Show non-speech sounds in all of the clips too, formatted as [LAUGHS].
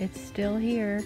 It's still here.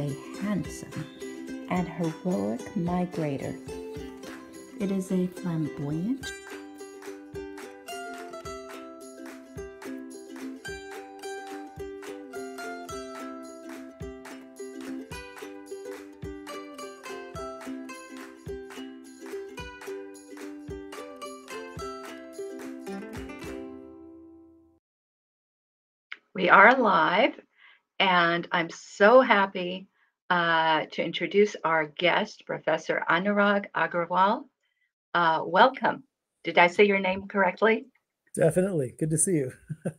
A handsome and heroic migrator. It is a flamboyant We are live, and I'm so happy uh, to introduce our guest, Professor Anurag Agrawal. Uh, welcome. Did I say your name correctly? Definitely. Good to see you. [LAUGHS]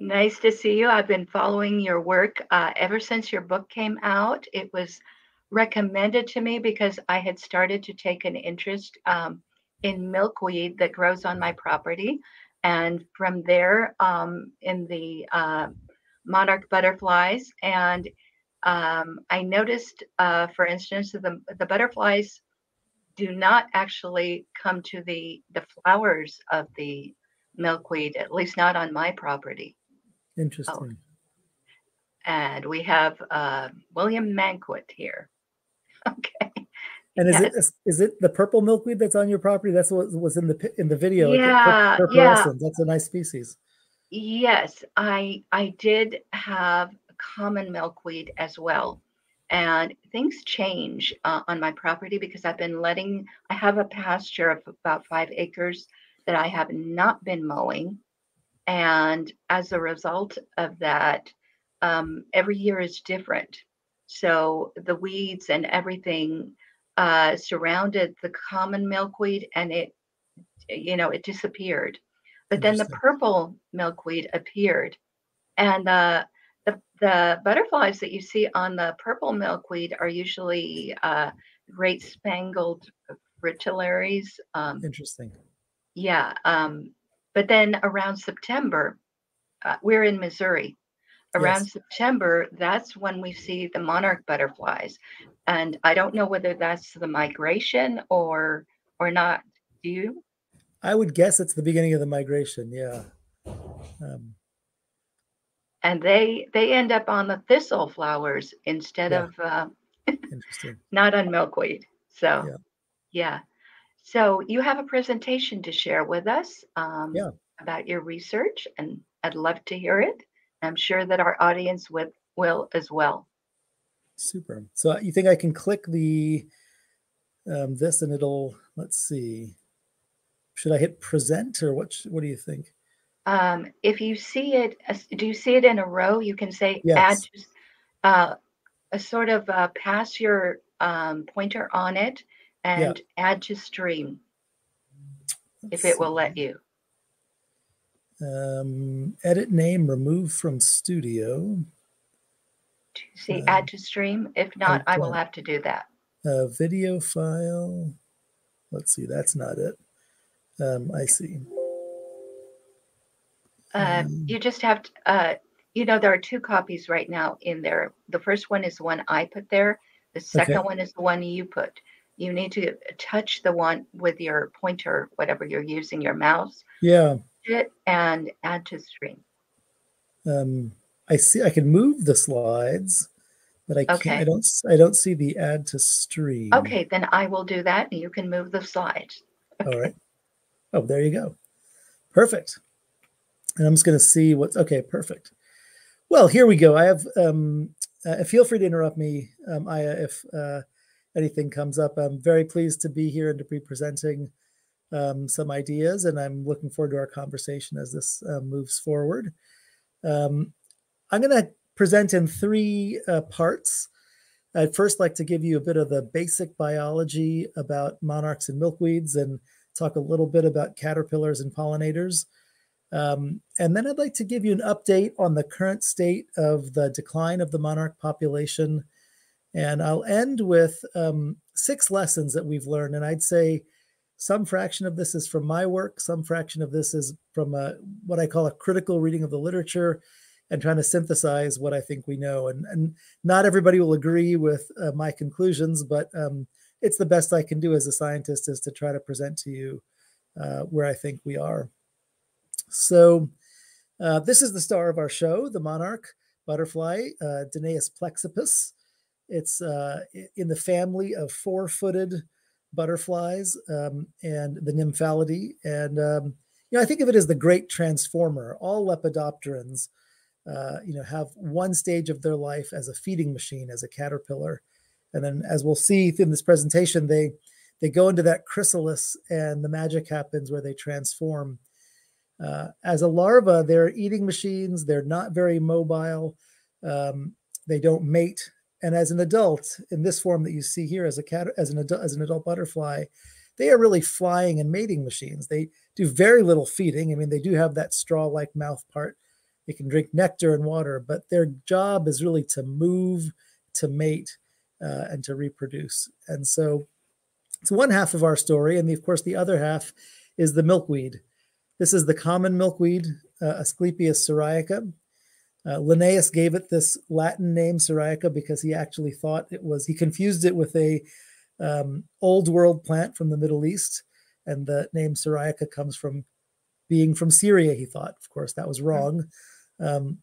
Nice to see you. I've been following your work uh, ever since your book came out. It was recommended to me because I had started to take an interest um, in milkweed that grows on my property. And from there, um, in the uh, monarch butterflies, and um, I noticed, uh, for instance, that the, the butterflies do not actually come to the the flowers of the milkweed, at least not on my property. Interesting. And we have uh, William Manquit here. [LAUGHS] Okay. And is yes. it is, it the purple milkweed that's on your property? That's what was in the in the video. Yeah, purple yeah. essence. That's a nice species. Yes, I I did have common milkweed as well. And things change uh, on my property because I've been letting, I have a pasture of about five acres that I have not been mowing. And as a result of that, um, every year is different. So the weeds and everything uh, surrounded the common milkweed and it, you know, it disappeared. But then the purple milkweed appeared. And uh, the, the butterflies that you see on the purple milkweed are usually uh, great spangled fritillaries. Um, Interesting. yeah. Um, but then around September, uh, we're in Missouri. Around Yes. September, that's when we see the monarch butterflies. And I don't know whether that's the migration or or not. Do you? I would guess it's the beginning of the migration. Yeah. Um, And they they end up on the thistle flowers instead Yeah. of uh, [LAUGHS] interesting. not on milkweed. So Yeah. yeah. So you have a presentation to share with us um, Yeah. about your research, and I'd love to hear it. I'm sure that our audience would will as well. Super. So you think I can click the um, this and it'll let's see. Should I hit present or what? What do you think? Um, if you see it, do you see it in a row? You can say add Yes. to, uh, a sort of uh, pass your um, pointer on it and add to stream if Let's it will let you. Um, edit name remove from studio. Do you see Uh, add to stream? If not, I will have to do that. Uh, video file. Let's see, that's not it. Um, I see. Uh, Um, you just have to, uh, you know, there are two copies right now in there. The first one is the one I put there. The second one is the one you put. You need to touch the one with your pointer, whatever you're using, your mouse, yeah. it and add to stream. Um, I see. I can move the slides, but I can't. Okay. I don't. I don't see the add to stream. Okay, then I will do that and you can move the slides. All right. Oh, there you go. Perfect. And I'm just going to see what's okay. Perfect. Well, here we go. I have. Um, uh, feel free to interrupt me, um, Aya, if uh, anything comes up. I'm very pleased to be here and to be presenting um, some ideas, and I'm looking forward to our conversation as this uh, moves forward. Um, I'm going to present in three uh, parts. I'd first like to give you a bit of the basic biology about monarchs and milkweeds and talk a little bit about caterpillars and pollinators. Um, and then I'd like to give you an update on the current state of the decline of the monarch population. And I'll end with um, six lessons that we've learned. And I'd say some fraction of this is from my work, some fraction of this is from a, what I call a critical reading of the literature and trying to synthesize what I think we know. And, and not everybody will agree with uh, my conclusions, but um, it's the best I can do as a scientist is to try to present to you uh, where I think we are. So uh, this is the star of our show, the monarch butterfly, uh, plexippus. It's uh, in the family of four-footed butterflies um, and the Nymphalidae. And um, you know, I think of it as the great transformer. All lepidopterans, uh, you know, have one stage of their life as a feeding machine, as a caterpillar, and then, as we'll see in this presentation, they they go into that chrysalis, and the magic happens where they transform uh, as a larva, they're eating machines. They're not very mobile. Um, they don't mate. And as an adult, in this form that you see here, as a cat, as an adult, as an adult butterfly, they are really flying and mating machines. They do very little feeding. I mean, they do have that straw-like mouth part. They can drink nectar and water, but their job is really to move, to mate, uh, and to reproduce. And so, it's one half of our story, and the, of course, the other half is the milkweed. This is the common milkweed, uh, Asclepias syriaca. Uh, Linnaeus gave it this Latin name, syriaca, because he actually thought it was, he confused it with a um, old world plant from the Middle East. And the name syriaca comes from being from Syria, he thought. Of course, that was wrong. Um,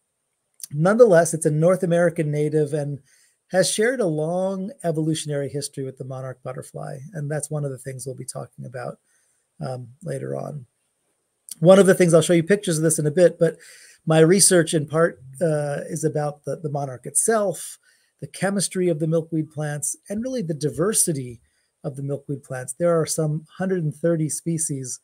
nonetheless, it's a North American native and has shared a long evolutionary history with the monarch butterfly. And that's one of the things we'll be talking about um, later on. One of the things I'll show you pictures of this in a bit, but my research in part uh, is about the, the monarch itself, the chemistry of the milkweed plants, and really the diversity of the milkweed plants. There are some 130 species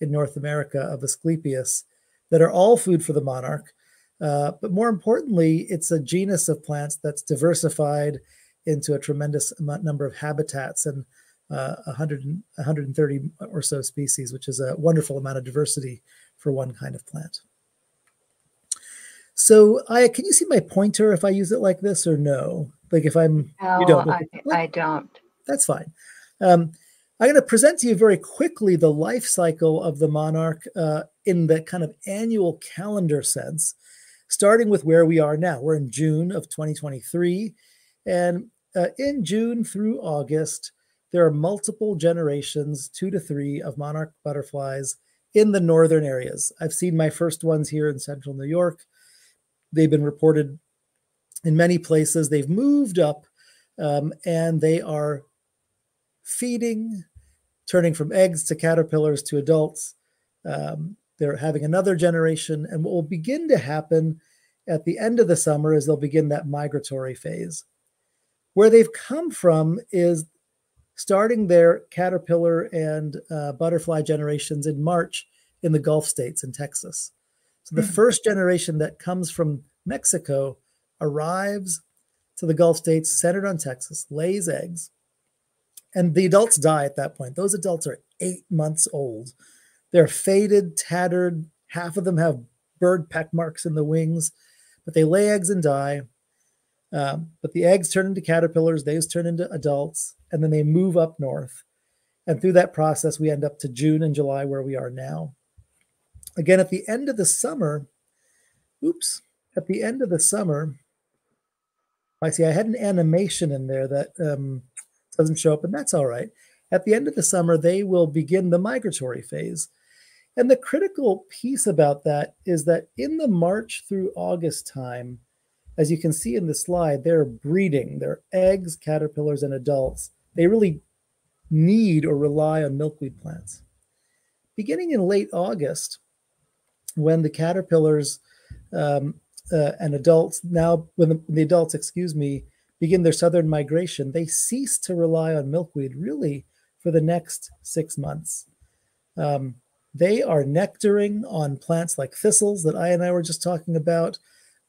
in North America of Asclepias that are all food for the monarch. Uh, but more importantly, it's a genus of plants that's diversified into a tremendous number of habitats. And uh, 100, 130 or so species, which is a wonderful amount of diversity for one kind of plant. So, I can you see my pointer if I use it like this or no? Like if I'm no, you don't. I, I don't. That's fine. Um, I'm going to present to you very quickly the life cycle of the monarch uh, in the kind of annual calendar sense, starting with where we are now. We're in June of 2023, and uh, in June through August, there are multiple generations, two to three, of monarch butterflies in the northern areas. I've seen my first ones here in central New York. They've been reported in many places. They've moved up um, and they are feeding, turning from eggs to caterpillars to adults. Um, they're having another generation. And what will begin to happen at the end of the summer is they'll begin that migratory phase. Where they've come from is starting their caterpillar and uh, butterfly generations in March in the Gulf states in Texas. So the mm. first generation that comes from Mexico arrives to the Gulf states centered on Texas, lays eggs, and the adults die at that point. Those adults are eight months old. They're faded, tattered. Half of them have bird peck marks in the wings, but they lay eggs and die. Um, but the eggs turn into caterpillars, those turn into adults, and then they move up north. And through that process, we end up to June and July where we are now. Again, at the end of the summer, oops, at the end of the summer, I see I had an animation in there that um, doesn't show up, and that's all right. At the end of the summer, they will begin the migratory phase. And the critical piece about that is that in the March through August time, as you can see in the slide, they're breeding. They're eggs, caterpillars, and adults. They really need or rely on milkweed plants. Beginning in late August, when the caterpillars um, uh, and adults now, when the, the adults, excuse me, begin their southern migration, they cease to rely on milkweed really for the next six months. Um, they are nectaring on plants like thistles that I and I were just talking about,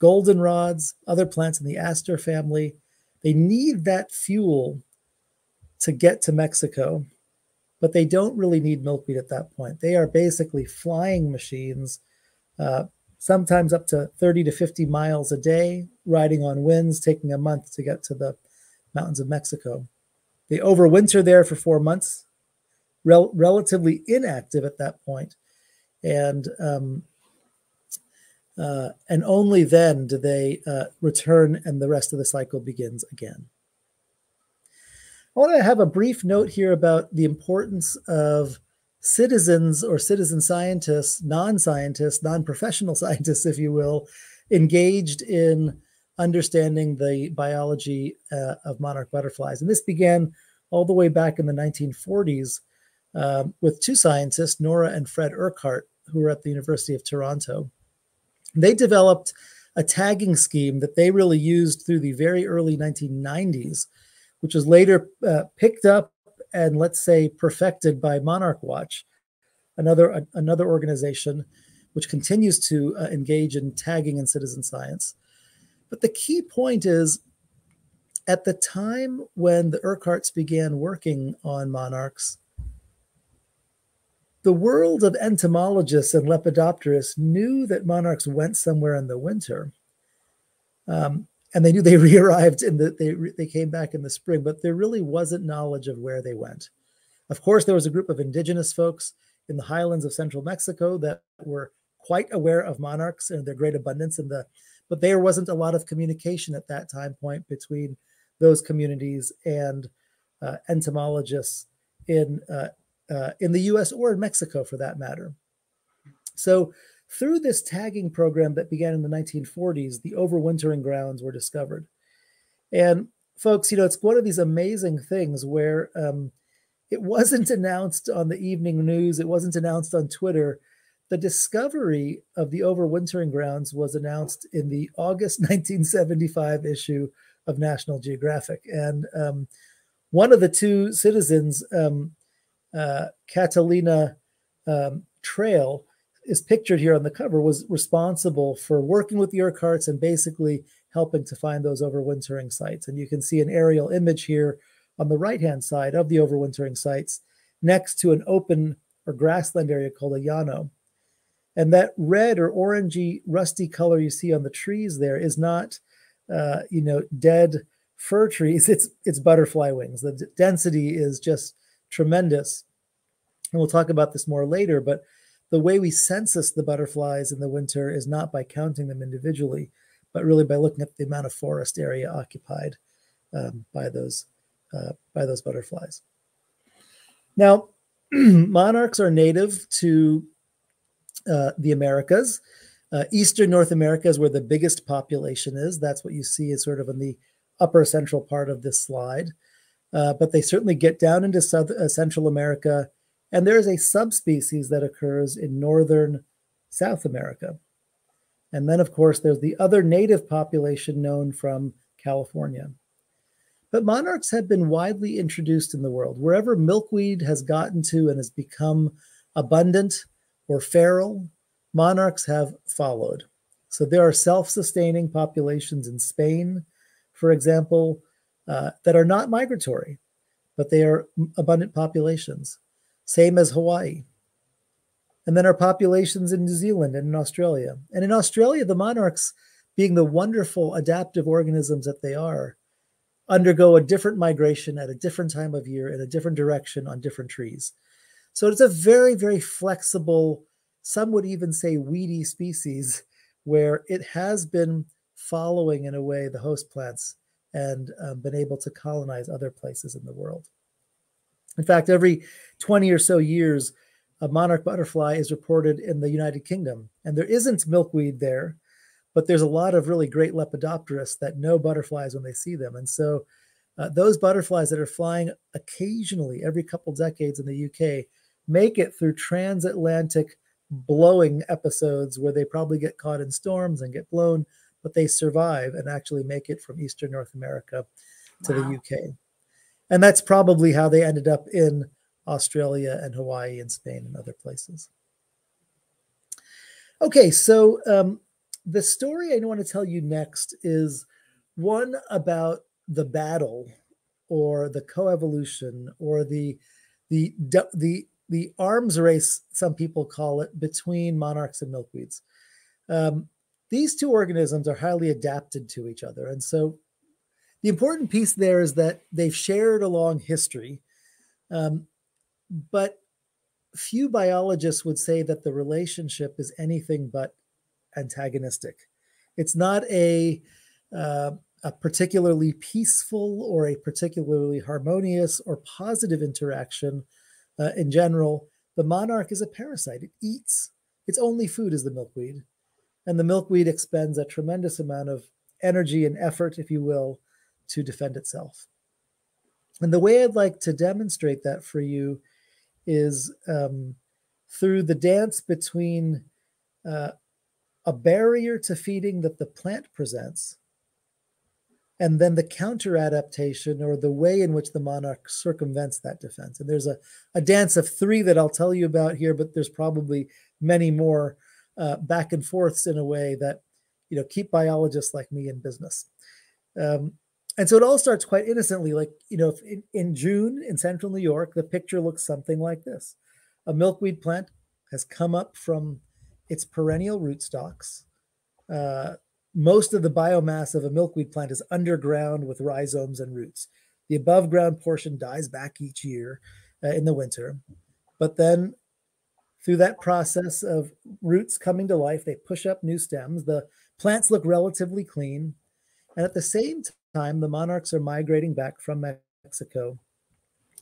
goldenrods, other plants in the aster family. They need that fuel to get to Mexico, but they don't really need milkweed at that point. They are basically flying machines, uh, sometimes up to 30 to 50 miles a day, riding on winds, taking a month to get to the mountains of Mexico. They overwinter there for four months, rel- relatively inactive at that point, and um, uh, and only then do they uh, return, and the rest of the cycle begins again. I want to have a brief note here about the importance of citizens or citizen scientists, non scientists, non professional [LAUGHS] scientists, if you will, engaged in understanding the biology uh, of monarch butterflies. And this began all the way back in the 1940s um, with two scientists, Nora and Fred Urquhart, who were at the University of Toronto. They developed a tagging scheme that they really used through the very early 1990s which was later uh, picked up and let's say perfected by Monarch Watch, another uh, another organization which continues to uh, engage in tagging and citizen science. But the key point is at the time when the Urquharts began working on monarchs, the world of entomologists and lepidopterists knew that monarchs went somewhere in the winter. Um, and they knew they [LAUGHS] re-arrived and the, they they came back in the spring, but there really wasn't knowledge of where they went. Of course, there was a group of indigenous folks in the highlands of central Mexico that were quite aware of monarchs and their great abundance in the, but there wasn't a lot of communication at that time point between those communities and uh, entomologists in uh, uh, in the U.S. or in Mexico, for that matter. So through this tagging program that began in the 1940s, the overwintering grounds were discovered. And folks, you know, it's one of these amazing things where um, it wasn't [LAUGHS] announced on the evening news, it wasn't announced on Twitter. The discovery of the overwintering grounds was announced in the August [LAUGHS] 1975 issue of National Geographic. And um, one of the two citizens, um, uh, Catalina um, Trail, is pictured here on the cover was responsible for working with the Urquharts and basically helping to find those overwintering sites. And you can see an aerial image here on the right hand side of the overwintering sites next to an open or grassland area called a llano. And that red or orangey rusty color you see on the trees there is not, uh, you know, dead fir trees. [LAUGHS] It's it's butterfly wings. The density is just tremendous. And we'll talk about this more later, but the way we census the butterflies in the winter is not by counting them individually, but really by looking at the amount of forest area occupied um, by those uh, by those butterflies. Now, [CLEARS THROAT] monarchs are native to uh, the Americas. Uh, Eastern North America is where the biggest population is. That's what you see is sort of in the upper central part of this slide. Uh, but they certainly get down into South, uh, Central America and there is a subspecies that occurs in northern South America. And then, of course, there's the other native population known from California. But monarchs have been widely introduced in the world. Wherever milkweed has gotten to and has become abundant or feral, monarchs have followed. So there are self sustaining populations in Spain, for example, uh, that are not migratory, but they are abundant populations same as Hawaii. And then our populations in New Zealand and in Australia. And in Australia, the monarchs, being the wonderful adaptive organisms that they are, undergo a different migration at a different time of year in a different direction on different trees. So it's a very, very flexible, some would even say weedy species, where it has been following in a way the host plants and um, been able to colonize other places in the world. In fact, every 20 or so years, a monarch butterfly is reported in the United Kingdom. And there isn't milkweed there, but there's a lot of really great lepidopterists that know butterflies when they see them. And so uh, those butterflies that are flying occasionally every couple decades in the UK make it through transatlantic blowing episodes where they probably get caught in storms and get blown, but they survive and actually make it from Eastern North America to wow. the UK. And that's probably how they ended up in Australia and Hawaii and Spain and other places. Okay, so um, the story I want to tell you next is one about the battle or the coevolution or the the the the arms race some people call it between monarchs and milkweeds um, these two organisms are highly adapted to each other and so the important piece there is that they've shared a long history um, but few biologists would say that the relationship is anything but antagonistic. It's not a uh, a particularly peaceful or a particularly harmonious or positive interaction uh, in general. The monarch is a parasite. It eats. Its only food is the milkweed, and the milkweed expends a tremendous amount of energy and effort, if you will, to defend itself. And the way I'd like to demonstrate that for you is um, through the dance between uh, a barrier to feeding that the plant presents and then the counter adaptation or the way in which the monarch circumvents that defense. And there's a, a dance of three that I'll tell you about here, but there's probably many more uh, back and forths in a way that you know keep biologists like me in business. Um, and so it all starts quite innocently like you know in, in, june in central new york the picture looks something like this. A milkweed plant has come up from its perennial rootstocks uh, most of the biomass of a milkweed plant is underground with rhizomes and roots. The above ground portion dies back each year uh, in the winter. But then through that process of roots coming to life they push up new stems the plants look relatively clean and at the same time, the monarchs are migrating back from Mexico,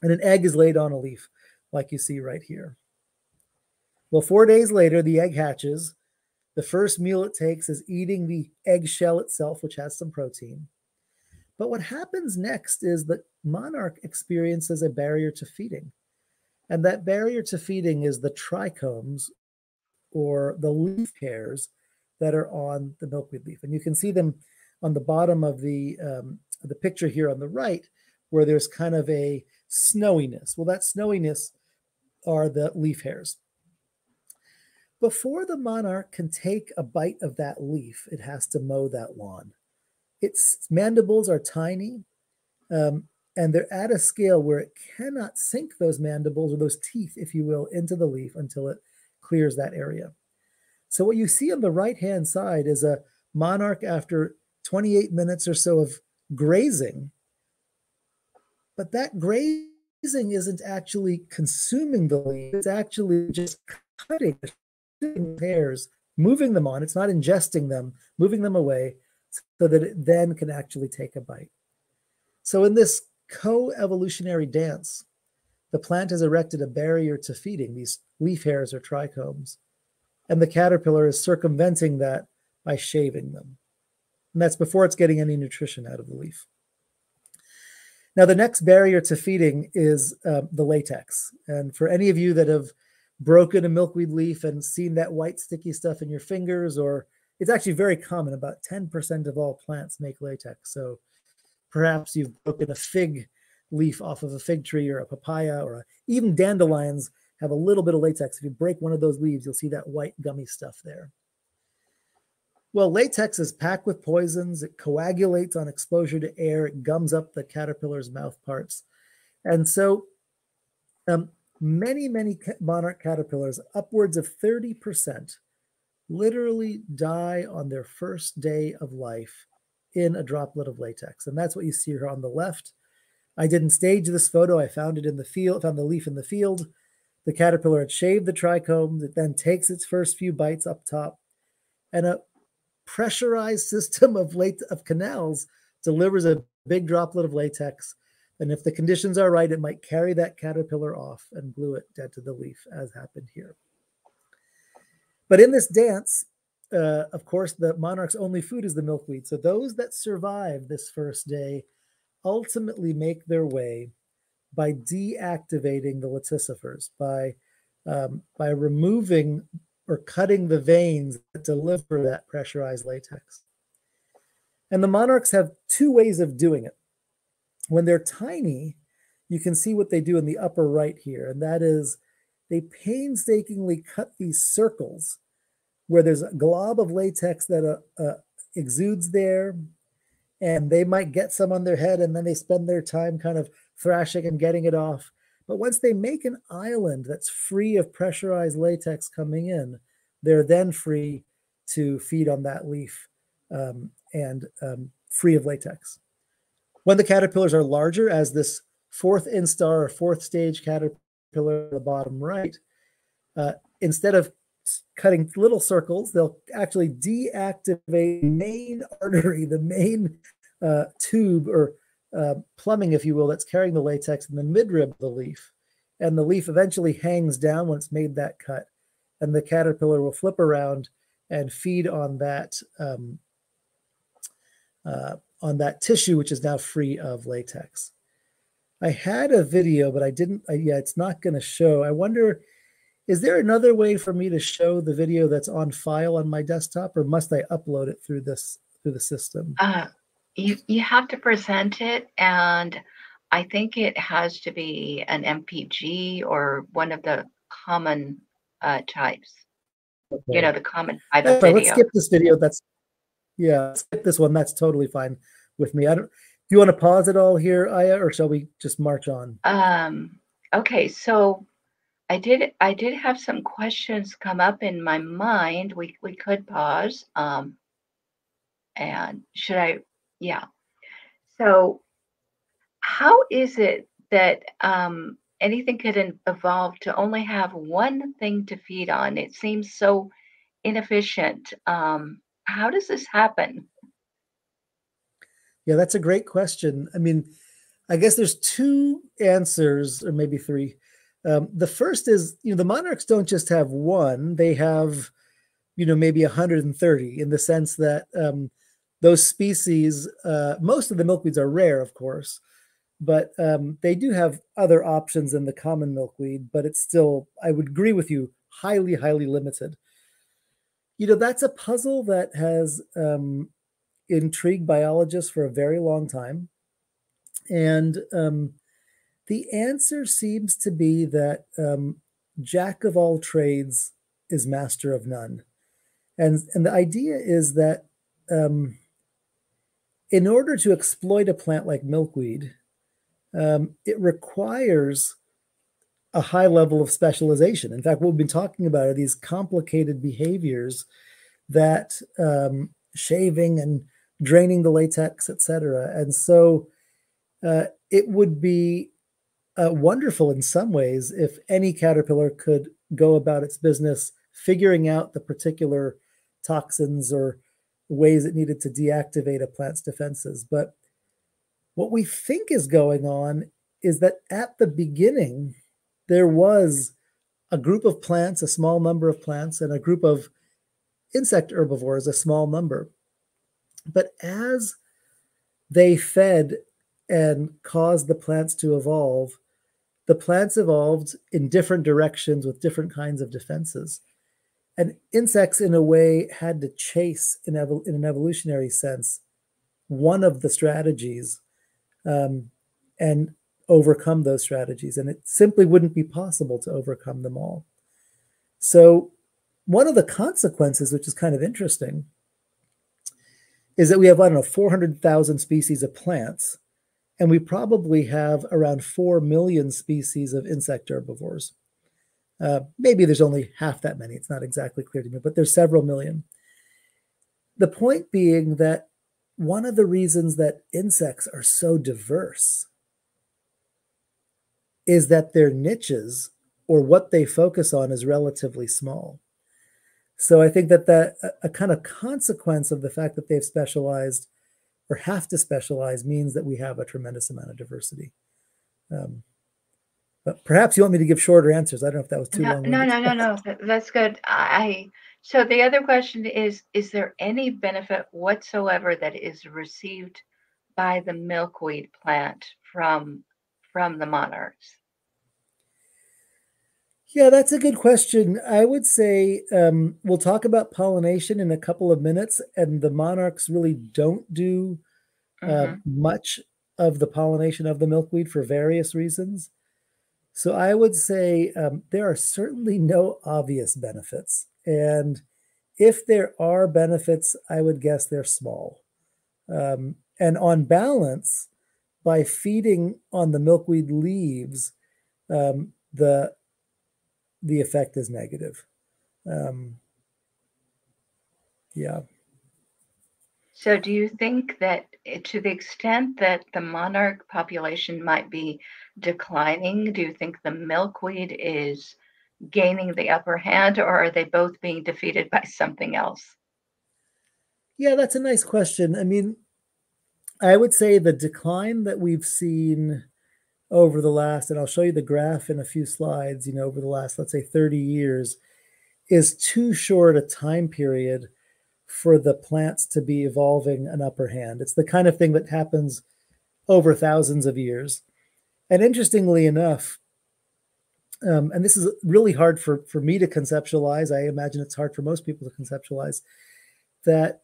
and an egg is laid on a leaf, like you see right here. Well, four days later, the egg hatches. The first meal it takes is eating the eggshell itself, which has some protein. But what happens next is that monarch experiences a barrier to feeding. And that barrier to feeding is the trichomes or the leaf hairs that are on the milkweed leaf. And you can see them on the bottom of the um, the picture here on the right, where there's kind of a snowiness. Well, that snowiness are the leaf hairs. Before the monarch can take a bite of that leaf, it has to mow that lawn. Its mandibles are tiny, um, and they're at a scale where it cannot sink those mandibles or those teeth, if you will, into the leaf until it clears that area. So what you see on the right-hand side is a monarch after 28 minutes or so of grazing. But that grazing isn't actually consuming the leaves, it's actually just cutting hairs, moving them on. It's not ingesting them, moving them away so that it then can actually take a bite. So, in this co evolutionary dance, the plant has erected a barrier to feeding these leaf hairs or trichomes, and the caterpillar is circumventing that by shaving them. And that's before it's getting any nutrition out of the leaf. Now, the next barrier to feeding is uh, the latex. And for any of you that have broken a milkweed leaf and seen that white sticky stuff in your fingers, or it's actually very common, about 10% of all plants make latex. So perhaps you've broken a fig leaf off of a fig tree or a papaya, or a, even dandelions have a little bit of latex. If you break one of those leaves, you'll see that white gummy stuff there. Well, latex is packed with poisons. It coagulates on exposure to air. It gums up the caterpillar's mouth parts. And so, um, many, many monarch caterpillars, upwards of 30%, literally die on their first day of life in a droplet of latex. And that's what you see here on the left. I didn't stage this photo. I found it in the field, found the leaf in the field. The caterpillar had shaved the trichomes. It then takes its first few bites up top. And a pressurized [LAUGHS] system of late of canals delivers a big droplet of latex. And if the conditions are right, it might carry that caterpillar off and glue it dead to the leaf, as happened here. But in this dance, uh, of course, the monarch's only food is the milkweed. So those that survive this first day ultimately make their way by deactivating the laticifers, by um, by removing or cutting the veins that deliver that pressurized latex. And the monarchs have two ways of doing it. When they're tiny, you can see what they do in the upper right here, and that is they painstakingly cut these circles where there's a glob of latex that uh, uh, exudes there, and they might get some on their head, and then they spend their time kind of thrashing and getting it off. But once they make an island that's free of pressurized latex coming in, they're then free to feed on that leaf um, and um, free of latex. When the caterpillars are larger, as this fourth instar or fourth stage caterpillar at the bottom right, uh, instead of cutting little circles, they'll actually deactivate main artery, the main uh, tube or uh, plumbing, if you will, that's carrying the latex in the midrib of the leaf. And the leaf eventually hangs down it's made that cut. And the caterpillar will flip around and feed on that um, uh, on that tissue, which is now free of latex. I had a video, but I didn't. Uh, yeah, it's not going to show. I wonder, is there another way for me to show the video that's on file on my desktop, or must I upload it through this through the system? Uh, you you have to present it, and I think it has to be an MPG or one of the common uh, types. Okay. You know, the common type of video. Let's skip this video. That's yeah, skip this one. That's totally fine with me. I don't. Do you want to pause it all here, Aya, or shall we just march on? Um. Okay. So, I did. I did have some questions come up in my mind. We we could pause. Um. And should I? Yeah. So, how is it that um, anything could evolve to only have one thing to feed on? It seems so inefficient. Um, how does this happen? Yeah, that's a great question. I mean, I guess there's two answers, or maybe three. Um, the first is, you know, the monarchs don't just have one; they have, you know, maybe 130 in the sense that um, those species, uh, most of the milkweeds are rare, of course, but um, they do have other options than the common milkweed. But it's still, I would agree with you, highly, highly limited. You know, that's a puzzle that has um, intrigued biologists for a very long time. And um, the answer seems to be that um, jack of all trades is master of none. And, and the idea is that um, in order to exploit a plant like milkweed, um, it requires a high level of specialization. In fact, what we've been talking about are these complicated behaviors that um, shaving and draining the latex, etc. And so uh, it would be uh, wonderful in some ways if any caterpillar could go about its business figuring out the particular toxins or ways it needed to deactivate a plant's defenses. But what we think is going on is that at the beginning, there was a group of plants, a small number of plants, and a group of insect herbivores, a small number. But as they fed and caused the plants to evolve, the plants evolved in different directions with different kinds of defenses. And insects, in a way, had to chase, in, evol- in an evolutionary sense, one of the strategies um, and overcome those strategies. And it simply wouldn't be possible to overcome them all. So, one of the consequences, which is kind of interesting, is that we have, I don't know, 400,000 species of plants, and we probably have around 4 million species of insect herbivores. Uh, maybe there's only half that many. It's not exactly clear to me, but there's several million. The point being that one of the reasons that insects are so diverse is that their niches or what they focus on is relatively small. So I think that that a, a kind of consequence of the fact that they've specialized or have to specialize means that we have a tremendous amount of diversity. Um, but perhaps you want me to give shorter answers. I don't know if that was too no, long. No, no, no, no. That's good. I so the other question is: Is there any benefit whatsoever that is received by the milkweed plant from from the monarchs? Yeah, that's a good question. I would say um, we'll talk about pollination in a couple of minutes, and the monarchs really don't do uh, mm-hmm. much of the pollination of the milkweed for various reasons. So I would say um, there are certainly no obvious benefits. And if there are benefits, I would guess they're small. Um, and on balance, by feeding on the milkweed leaves, um, the the effect is negative. Um, yeah. So, do you think that to the extent that the monarch population might be declining, do you think the milkweed is gaining the upper hand, or are they both being defeated by something else? Yeah, that's a nice question. I mean, I would say the decline that we've seen over the last, and I'll show you the graph in a few slides, you know, over the last, let's say 30 years, is too short a time period for the plants to be evolving an upper hand. It's the kind of thing that happens over thousands of years. And interestingly enough, um, and this is really hard for, for me to conceptualize, I imagine it's hard for most people to conceptualize, that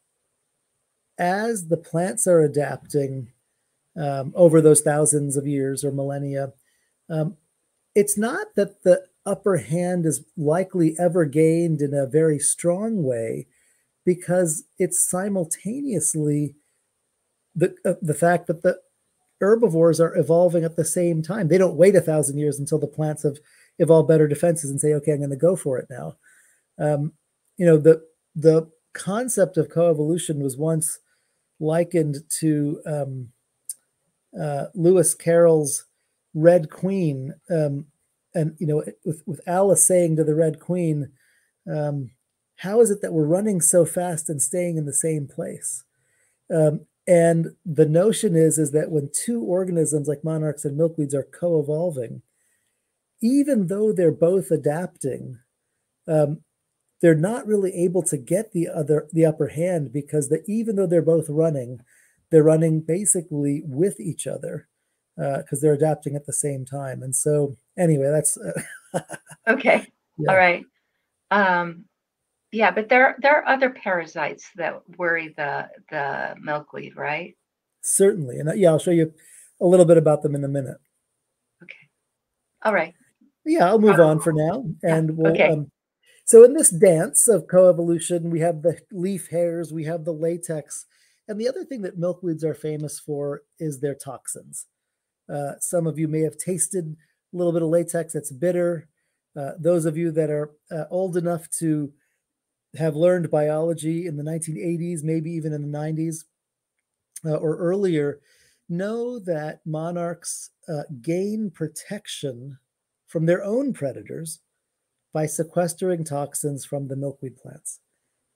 as the plants are adapting um, over those thousands of years or millennia, um, it's not that the upper hand is likely ever gained in a very strong way because it's simultaneously the uh, the fact that the herbivores are evolving at the same time. They don't wait a thousand years until the plants have evolved better defenses and say, "Okay, I'm going to go for it now." Um, you know the the concept of coevolution was once likened to um, uh, Lewis Carroll's Red Queen, um, and you know, with with Alice saying to the Red Queen, um, how is it that we're running so fast and staying in the same place? Um, and the notion is is that when two organisms like monarchs and milkweeds are co-evolving, even though they're both adapting, um, they're not really able to get the other the upper hand because the, even though they're both running, they're running basically with each other because uh, they're adapting at the same time. And so, anyway, that's uh, [LAUGHS] okay. Yeah. All right. Um, yeah, but there there are other parasites that worry the the milkweed, right? Certainly, and uh, yeah, I'll show you a little bit about them in a minute. Okay. All right. Yeah, I'll move on for now, and we'll. Okay. Um, so in this dance of coevolution, we have the leaf hairs, we have the latex, and the other thing that milkweeds are famous for is their toxins. Uh, some of you may have tasted a little bit of latex that's bitter. Uh, those of you that are uh, old enough to have learned biology in the 1980s, maybe even in the 90s uh, or earlier, know that monarchs uh, gain protection from their own predators by sequestering toxins from the milkweed plants.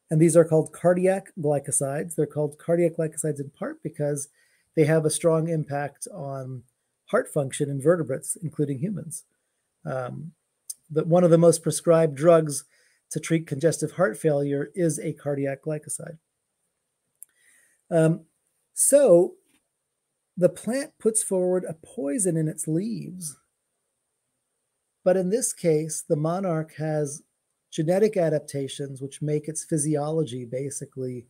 And these are called cardiac glycosides. They're called cardiac glycosides in part because they have a strong impact on heart function in vertebrates, including humans. Um, but one of the most prescribed drugs to treat congestive heart failure is a cardiac glycoside. Um, so the plant puts forward a poison in its leaves. But in this case, the monarch has genetic adaptations which make its physiology basically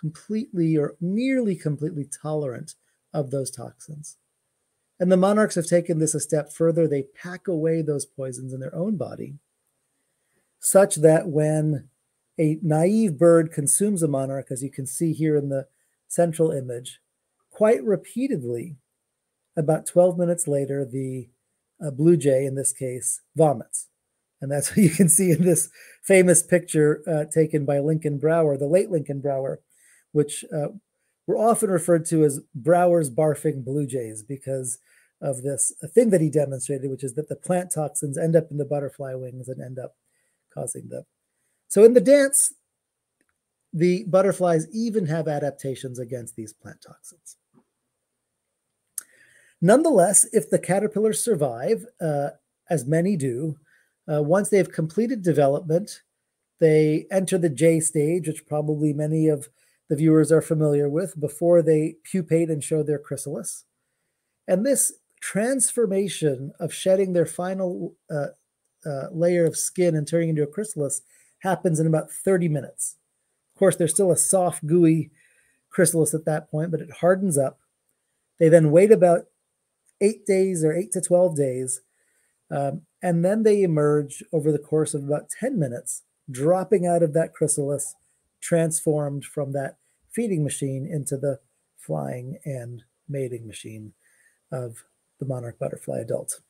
completely or nearly completely tolerant of those toxins. And the monarchs have taken this a step further. They pack away those poisons in their own body such that when a naive bird consumes a monarch, as you can see here in the central image, quite repeatedly, about 12 minutes later, the uh, blue jay, in this case, vomits. And that's [LAUGHS] what you can see in this famous picture uh, taken by Lincoln Brower, the late Lincoln Brower, which uh, were often referred to as Brower's barfing blue jays because of this thing that he demonstrated, which is that the plant toxins end up in the butterfly wings and end up causing them. So in the dance, the butterflies even have adaptations against these plant toxins. Nonetheless, if the caterpillars survive, uh, as many do, uh, once they've completed development, they enter the J stage, which probably many of the viewers are familiar with, before they pupate and show their chrysalis. And this transformation of shedding their final uh, uh, layer of skin and turning into a chrysalis happens in about 30 minutes. Of course, there's still a soft, gooey chrysalis at that point, but it hardens up. They then wait about eight days or eight to 12 days. Um, and then they emerge over the course of about 10 minutes, dropping out of that chrysalis, transformed from that feeding machine into the flying and mating machine of the monarch butterfly adult.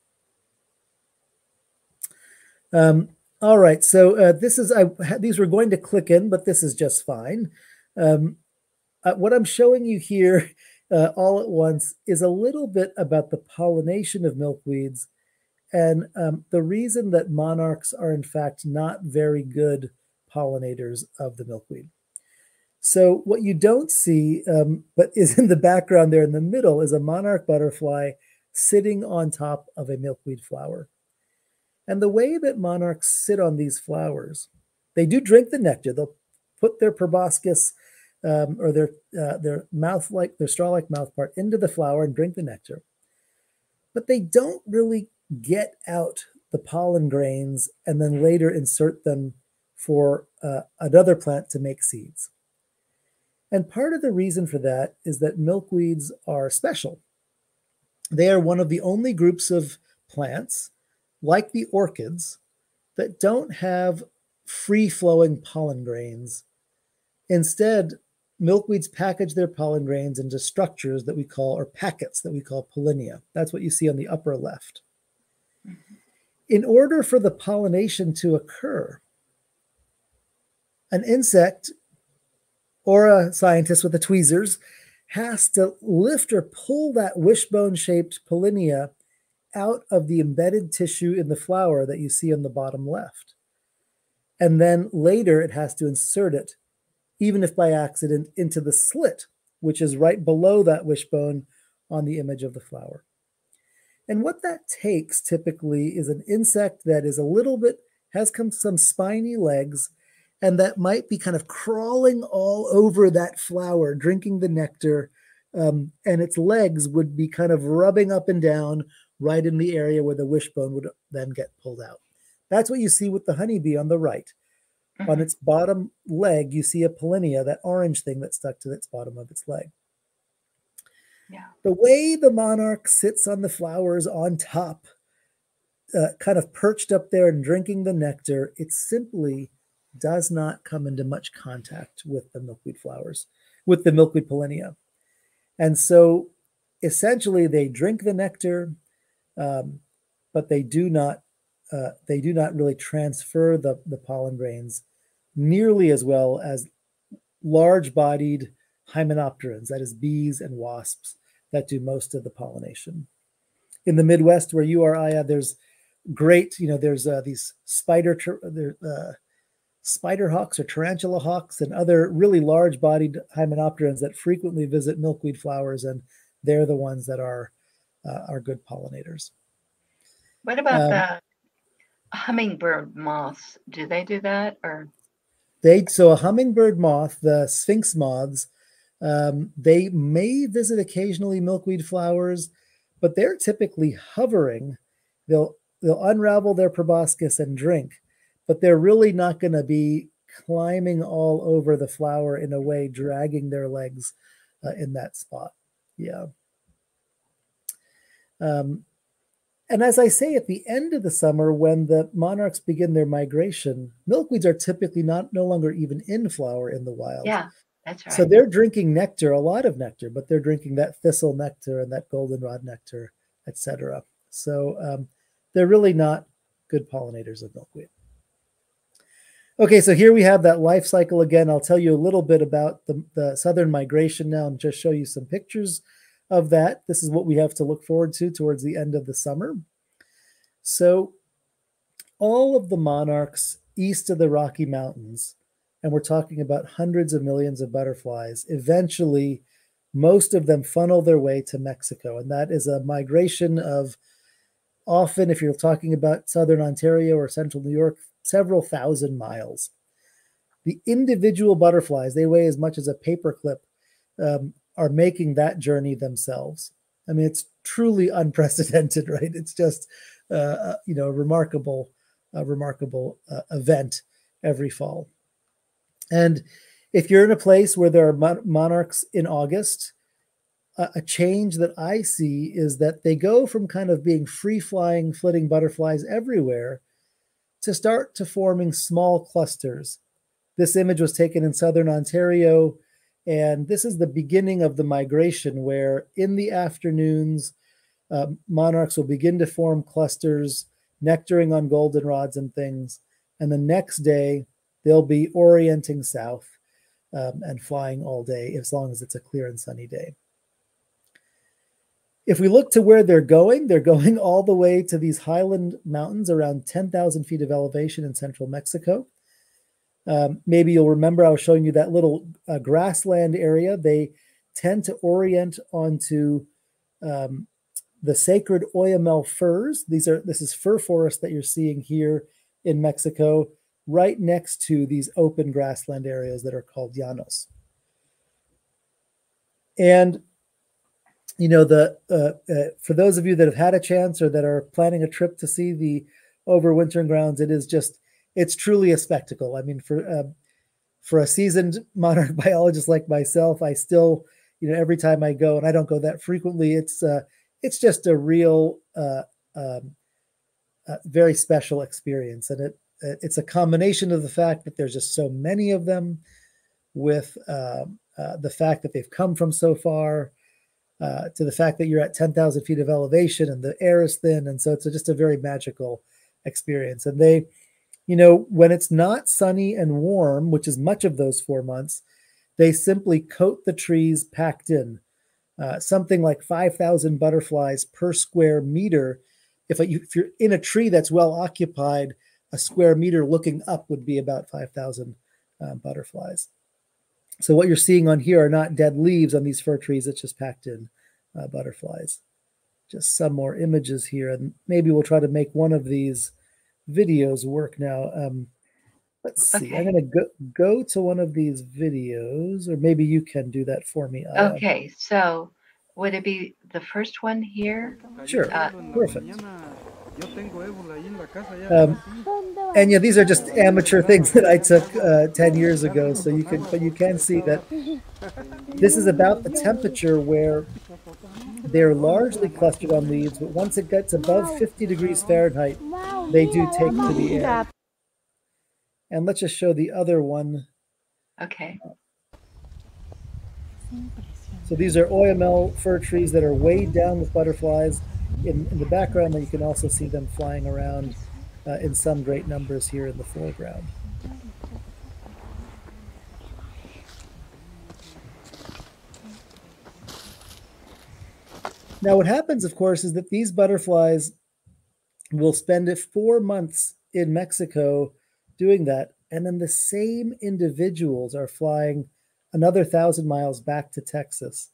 Um, all right, so uh, this is I these were going to click in, but this is just fine. Um, uh, what I'm showing you here uh, all at once is a little bit about the pollination of milkweeds and um, the reason that monarchs are in fact not very good pollinators of the milkweed. So what you don't see, um, but is in the background there in the middle, is a monarch butterfly sitting on top of a milkweed flower. And the way that monarchs sit on these flowers, they do drink the nectar. They'll put their proboscis um, or their uh, their mouth like their straw like mouth part into the flower and drink the nectar. But they don't really get out the pollen grains and then later insert them for uh, another plant to make seeds. And part of the reason for that is that milkweeds are special. They are one of the only groups of plants, like the orchids, that don't have free flowing pollen grains. Instead, milkweeds package their pollen grains into structures that we call, or packets that we call pollinia. That's what you see on the upper left. In order for the pollination to occur, an insect or a scientist with the tweezers has to lift or pull that wishbone shaped pollinia out of the embedded tissue in the flower that you see on the bottom left. And then later it has to insert it even if by accident, into the slit, which is right below that wishbone on the image of the flower. And what that takes typically is an insect that is a little bit, has come some spiny legs, and that might be kind of crawling all over that flower, drinking the nectar. Um, and its legs would be kind of rubbing up and down right in the area where the wishbone would then get pulled out. That's what you see with the honeybee on the right. Mm-hmm. On its bottom leg, you see a pollinia, that orange thing that's stuck to its bottom of its leg. The way the monarch sits on the flowers on top, uh, kind of perched up there and drinking the nectar, it simply does not come into much contact with the milkweed flowers, with the milkweed pollinia. And so essentially they drink the nectar, um, but they do not uh, they do not really transfer the, the pollen grains nearly as well as large bodied hymenopterans, that is, bees and wasps, that do most of the pollination. In the Midwest, where you are, Aya, there's great, you know, there's uh, these spider, uh, spider hawks or tarantula hawks and other really large bodied hymenopterans that frequently visit milkweed flowers, and they're the ones that are, uh, are good pollinators. What about um, the hummingbird moths, do they do that or? They so a hummingbird moth, the sphinx moths, um, they may visit occasionally milkweed flowers, but they're typically hovering. They'll they'll unravel their proboscis and drink, but they're really not going to be climbing all over the flower in a way, dragging their legs uh, in that spot. Yeah. Um, and as I say, at the end of the summer, when the monarchs begin their migration, milkweeds are typically not no longer even in flower in the wild. Yeah, that's right. So they're drinking nectar, a lot of nectar, but they're drinking that thistle nectar and that goldenrod nectar, etc. So um, they're really not good pollinators of milkweed. Okay, so here we have that life cycle again. I'll tell you a little bit about the, the southern migration now and just show you some pictures of that. This is what we have to look forward to towards the end of the summer. So all of the monarchs east of the Rocky Mountains, and we're talking about hundreds of millions of butterflies, eventually most of them funnel their way to Mexico. And that is a migration of often, if you're talking about southern Ontario or central New York, several thousand miles. The individual butterflies, they weigh as much as a paperclip, um, are making that journey themselves. I mean, it's truly [LAUGHS] unprecedented, right? It's just, uh, uh you know, a remarkable, a remarkable uh, event every fall. And if you're in a place where there are mon- monarchs in August, a, a change that I see is that they go from kind of being free flying, flitting butterflies everywhere to start to forming small clusters. This image was taken in southern Ontario, and this is the beginning of the migration where in the afternoons, uh, monarchs will begin to form clusters, nectaring on goldenrods and things. And the next day, they'll be orienting south um, and flying all day as long as it's a clear and sunny day. If we look to where they're going, they're [LAUGHS] going all the way to these highland mountains around 10,000 feet of elevation in central Mexico. Um, maybe you'll remember I was showing you that little uh, grassland area. They tend to orient onto um, the sacred Oyamel firs. These are this is fir forest that you're seeing here in Mexico, right next to these open grassland areas that are called llanos. And you know the uh, uh, for those of you that have had a chance or that are planning a trip to see the overwintering grounds, it is just it's truly a spectacle. I mean, for uh, for a seasoned [LAUGHS] monarch biologist like myself, I still, you know, every time I go, and I don't go that frequently, it's uh, it's just a real, uh, um, uh, very special experience, and it it's a combination of the fact that there's just so many of them, with uh, uh, the fact that they've come from so far. Uh, to the fact that you're at 10,000 feet of elevation and the air is thin. And so it's a, just a very magical experience. And they, you know, when it's not sunny and warm, which is much of those four months, they simply coat the trees packed in. Uh, something like 5,000 butterflies per square meter. If, a, if you're in a tree that's well occupied, a square meter looking up would be about 5,000 uh, butterflies. So what you're seeing on here are not dead leaves on these fir trees, it's just packed in uh, butterflies. Just some more images here, and maybe we'll try to make one of these videos work now. Um, let's see. Okay. I'm going to go go to one of these videos, or maybe you can do that for me. Uh, okay. So would it be the first one here? Sure. Uh, Perfect. Um, and yeah, these are just amateur things that I took uh, 10 years ago. So you can, but you can see that this is about the temperature where they're largely clustered on leaves, but once it gets above 50 degrees Fahrenheit, they do take to the air. And let's just show the other one. Okay. So these are oyamel fir trees that are weighed down with butterflies. In, in the background, you can also see them flying around uh, in some great numbers here in the foreground. Now, what happens, of course, is that these butterflies will spend four months in Mexico doing that. And then the same individuals are flying another thousand miles back to Texas.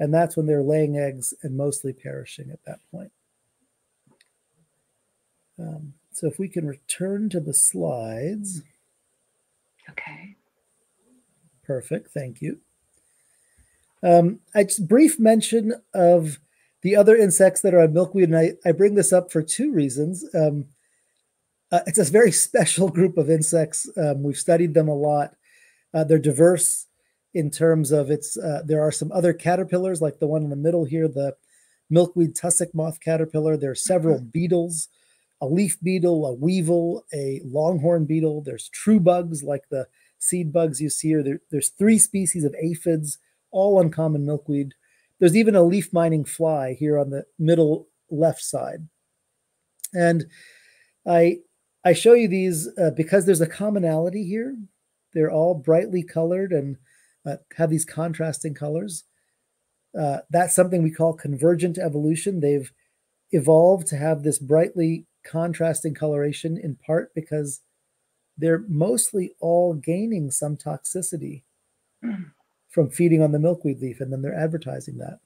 And that's when they're laying eggs and mostly perishing at that point. Um, so if we can return to the slides. Okay. Perfect. Thank you. Um, I just brief mention of the other insects that are on milkweed, and I, I bring this up for two reasons. Um, uh, it's a very [LAUGHS] special group of insects. Um, we've studied them a lot. Uh, they're diverse in terms of its. Uh, there are some other caterpillars, like the one in the middle here, the milkweed tussock moth caterpillar. There are several mm-hmm. beetles, a leaf beetle, a weevil, a longhorn beetle. There's true bugs like the seed bugs you see here. There, there's three species of aphids, all uncommon milkweed. There's even a leaf mining fly here on the middle left side. And I I show you these uh, because there's a commonality here. They're all brightly colored and uh, have these contrasting colors. Uh, that's something we call convergent evolution. They've evolved to have this brightly contrasting coloration in part because they're mostly all gaining some toxicity. [CLEARS THROAT] From feeding on the milkweed leaf, and then they're advertising that.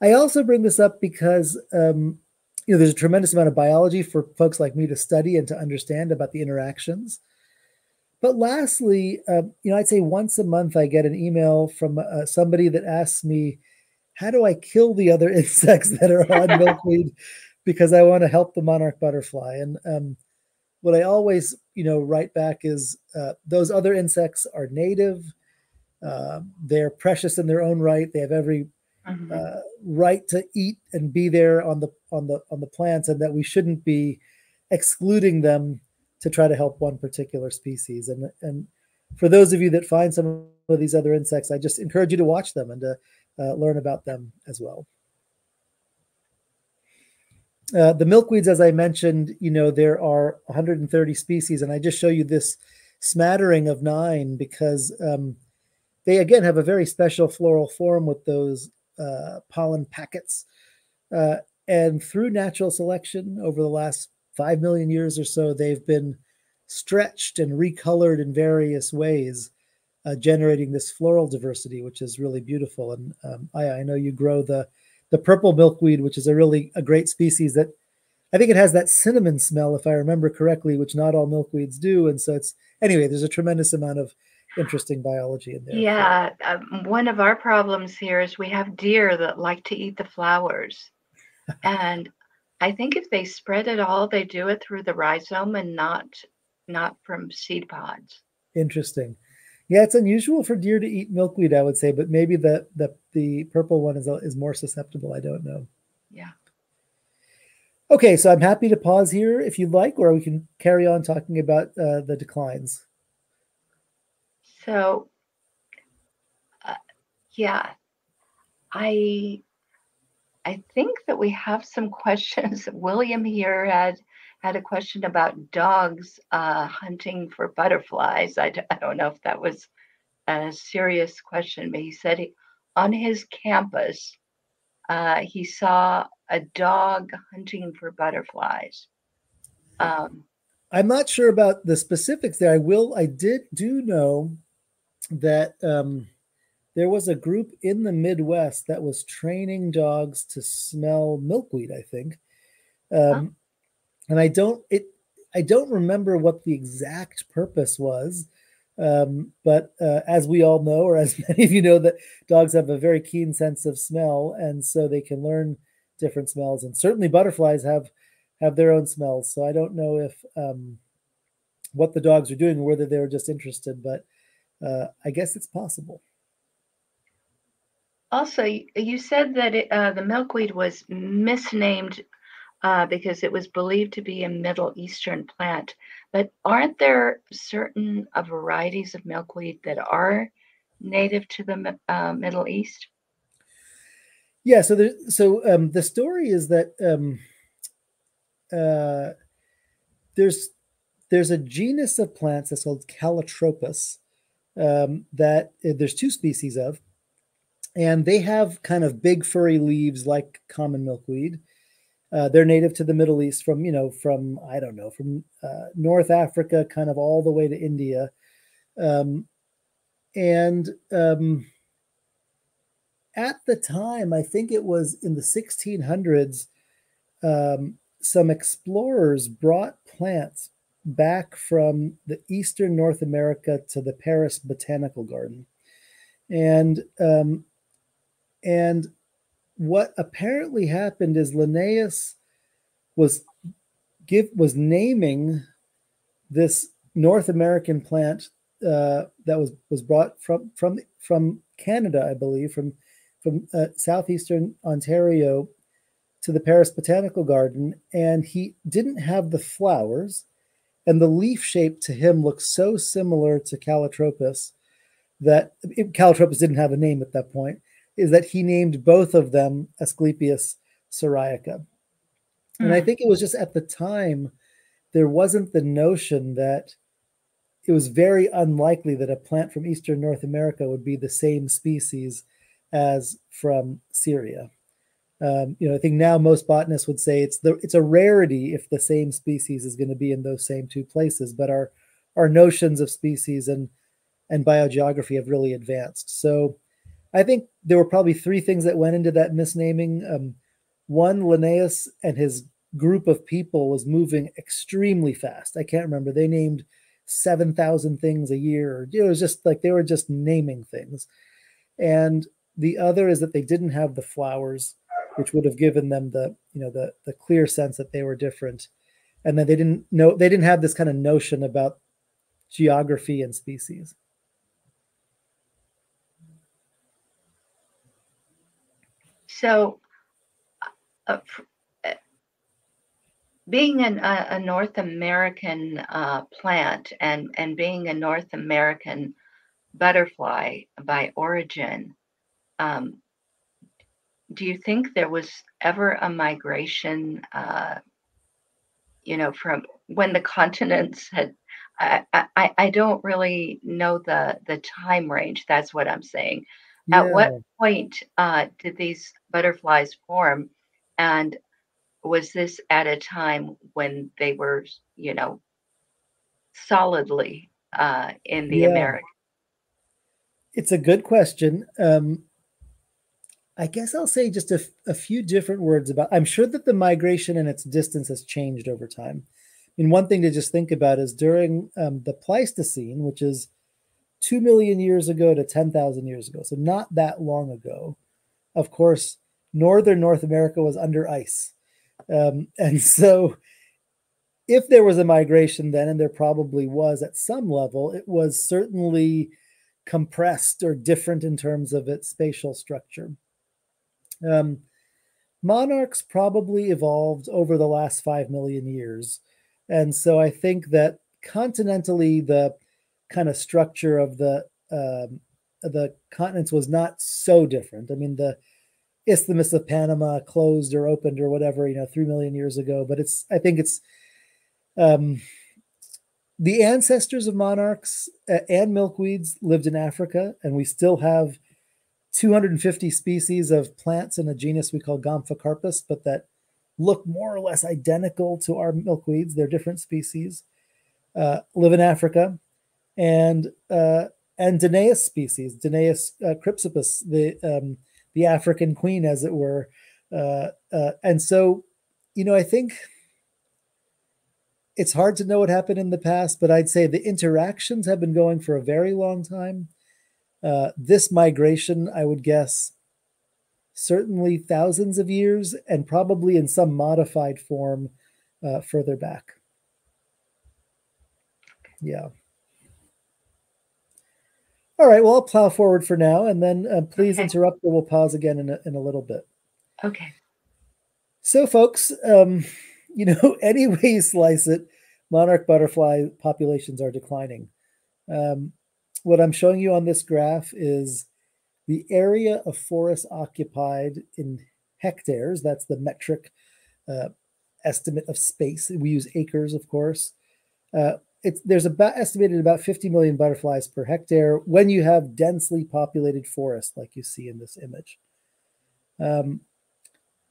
I also bring this up because um, you know there's a tremendous amount of biology for folks like me to study and to understand about the interactions. But lastly, uh, you know, I'd say once a month I get an email from uh, somebody that asks me, "How do I kill the other [LAUGHS] insects that are on milkweed?" Because I want to help the monarch butterfly. And um, what I always, you know, write back is uh, those other insects are native uh, they're precious in their own right. They have every Mhm. uh, right to eat and be there on the on the on the plants, and that we shouldn't be excluding them to try to help one particular species. And and for those of you that find some of these other insects, I just encourage you to watch them and to uh, learn about them as well. Uh, the milkweeds, as I mentioned, you know, there are 130 species, and I just show you this smattering of nine because um, they again have a very special floral form with those uh, pollen packets. Uh, and through natural selection over the last five million years or so, they've been stretched and recolored in various ways, uh, generating this floral diversity, which is really beautiful. And um, I, I know you grow the the purple milkweed, which is a really a great species that I think it has that cinnamon smell, if I remember correctly, which not all milkweeds do. And so it's anyway, there's a tremendous amount of interesting biology in there. Yeah, um, one of our problems here is we have deer that like to eat the flowers. [LAUGHS] and I think if they spread it all, they do it through the rhizome and not not from seed pods. Interesting. Yeah, it's unusual for deer to eat milkweed, I would say, but maybe the the the purple one is is more susceptible. I don't know. Yeah. Okay, so I'm happy to pause here if you'd like, or we can carry on talking about uh, the declines. So, uh, yeah, I I think that we have some [LAUGHS] questions. William here had had a question about dogs uh, hunting for butterflies. I, d- I don't know if that was a serious question, but he said he, on his campus uh, he saw a dog hunting for butterflies. Um, I'm not sure about the specifics there. I will. I did do know that um, there was a group in the Midwest that was training dogs to smell milkweed. I think, um, and I don't it. I don't remember what the exact purpose was, um, but uh, as we all know, or as [LAUGHS] many of you know, that dogs have a very keen sense of smell, and so they can learn different smells. And certainly, butterflies have have their own smells. So I don't know if um, what the dogs are doing, whether they were just interested, but uh, I guess it's possible. Also, you said that it, uh, the milkweed was misnamed uh, because it was believed to be a Middle Eastern plant. But aren't there certain uh, varieties of milkweed that are native to the uh, Middle East? Yeah. So there, so um, the story is that um, uh, there's there's a genus of plants that's called Calotropis um, that uh, there's two species of, and they have kind of big furry leaves like common milkweed. Uh, they're native to the Middle East from you know from I don't know from uh, North Africa kind of all the way to India, um, and um, at the time I think it was in the 1600s, um, some explorers brought plants back from the eastern North America to the Paris Botanical Garden, and um, and what apparently happened is Linnaeus was give was naming this North American plant uh, that was was brought from from from Canada, I believe, from from uh, southeastern Ontario to the Paris Botanical Garden, and he didn't have the flowers, and the leaf shape to him looked so similar to Calotropis that Calotropis didn't have a name at that point is that he named both of them Asclepias syriaca. And I Mm. think it was just at the time there wasn't the notion that it was very unlikely that a plant from eastern North America would be the same species as from Syria. Um, you know, I think now most botanists would say it's the it's a rarity if the same species is going to be in those same two places, but our our notions of species and and biogeography have really advanced. So I think there were probably three things that went into that misnaming. Um, one, Linnaeus and his group of people was moving extremely fast. I can't remember. They named 7,000 things a year. It was just like they were just naming things. And the other is that they didn't have the flowers, which would have given them the, you know, the the clear sense that they were different. And then they didn't know they didn't have this kind of notion about geography and species. So uh, uh, being an, a, a, North American uh, plant and, and being a North American butterfly by origin, um, do you think there was ever a migration, uh, you know, from when the continents had? I, I, I don't really know the the time range. That's what I'm saying. Yeah. At what point uh, did these butterflies form, and was this at a time when they were, you know, solidly uh, in the yeah. Americas? It's a good question. Um, I guess I'll say just a, a few different words about. I'm sure that the migration and its distance has changed over time. I mean, one thing to just think about is during um, the Pleistocene, which is two million years ago to 10,000 years ago, so not that long ago. Of course, northern North America was under ice. Um, and so, if there was a migration then, and there probably was at some level, it was certainly compressed or different in terms of its spatial structure. Um, monarchs probably evolved over the last 5 million years. And so I think that continentally, the kind of structure of the um, the continents was not so different. I mean, the Isthmus of Panama closed or opened or whatever, you know, three million years ago. But it's, I think it's um, the ancestors of monarchs uh, and milkweeds lived in Africa, and we still have 250 species of plants in a genus we call Gomphocarpus, but that look more or less identical to our milkweeds. They're different species. Uh, live in Africa, and uh, and Danaus species, Danaus uh, the um, the African queen, as it were. Uh, uh, and so, you know, I think it's hard to know what happened in the past, but I'd say the interactions have been going for a very long time. Uh, this migration, I would guess, certainly thousands of years and probably in some modified form uh, further back. Yeah. All right, well, I'll plow forward for now, and then uh, please okay. interrupt or we'll pause again in a, in a little bit. Okay. So, folks, um, [LAUGHS] you know, [LAUGHS] any way you slice it, monarch butterfly populations are declining. Um, what I'm showing you on this graph is the area of forest occupied in hectares, that's the metric uh, estimate of space. We use acres, of course. Uh, it's, there's about estimated about 50 million butterflies per hectare when you have densely populated forest, like you see in this image. Um,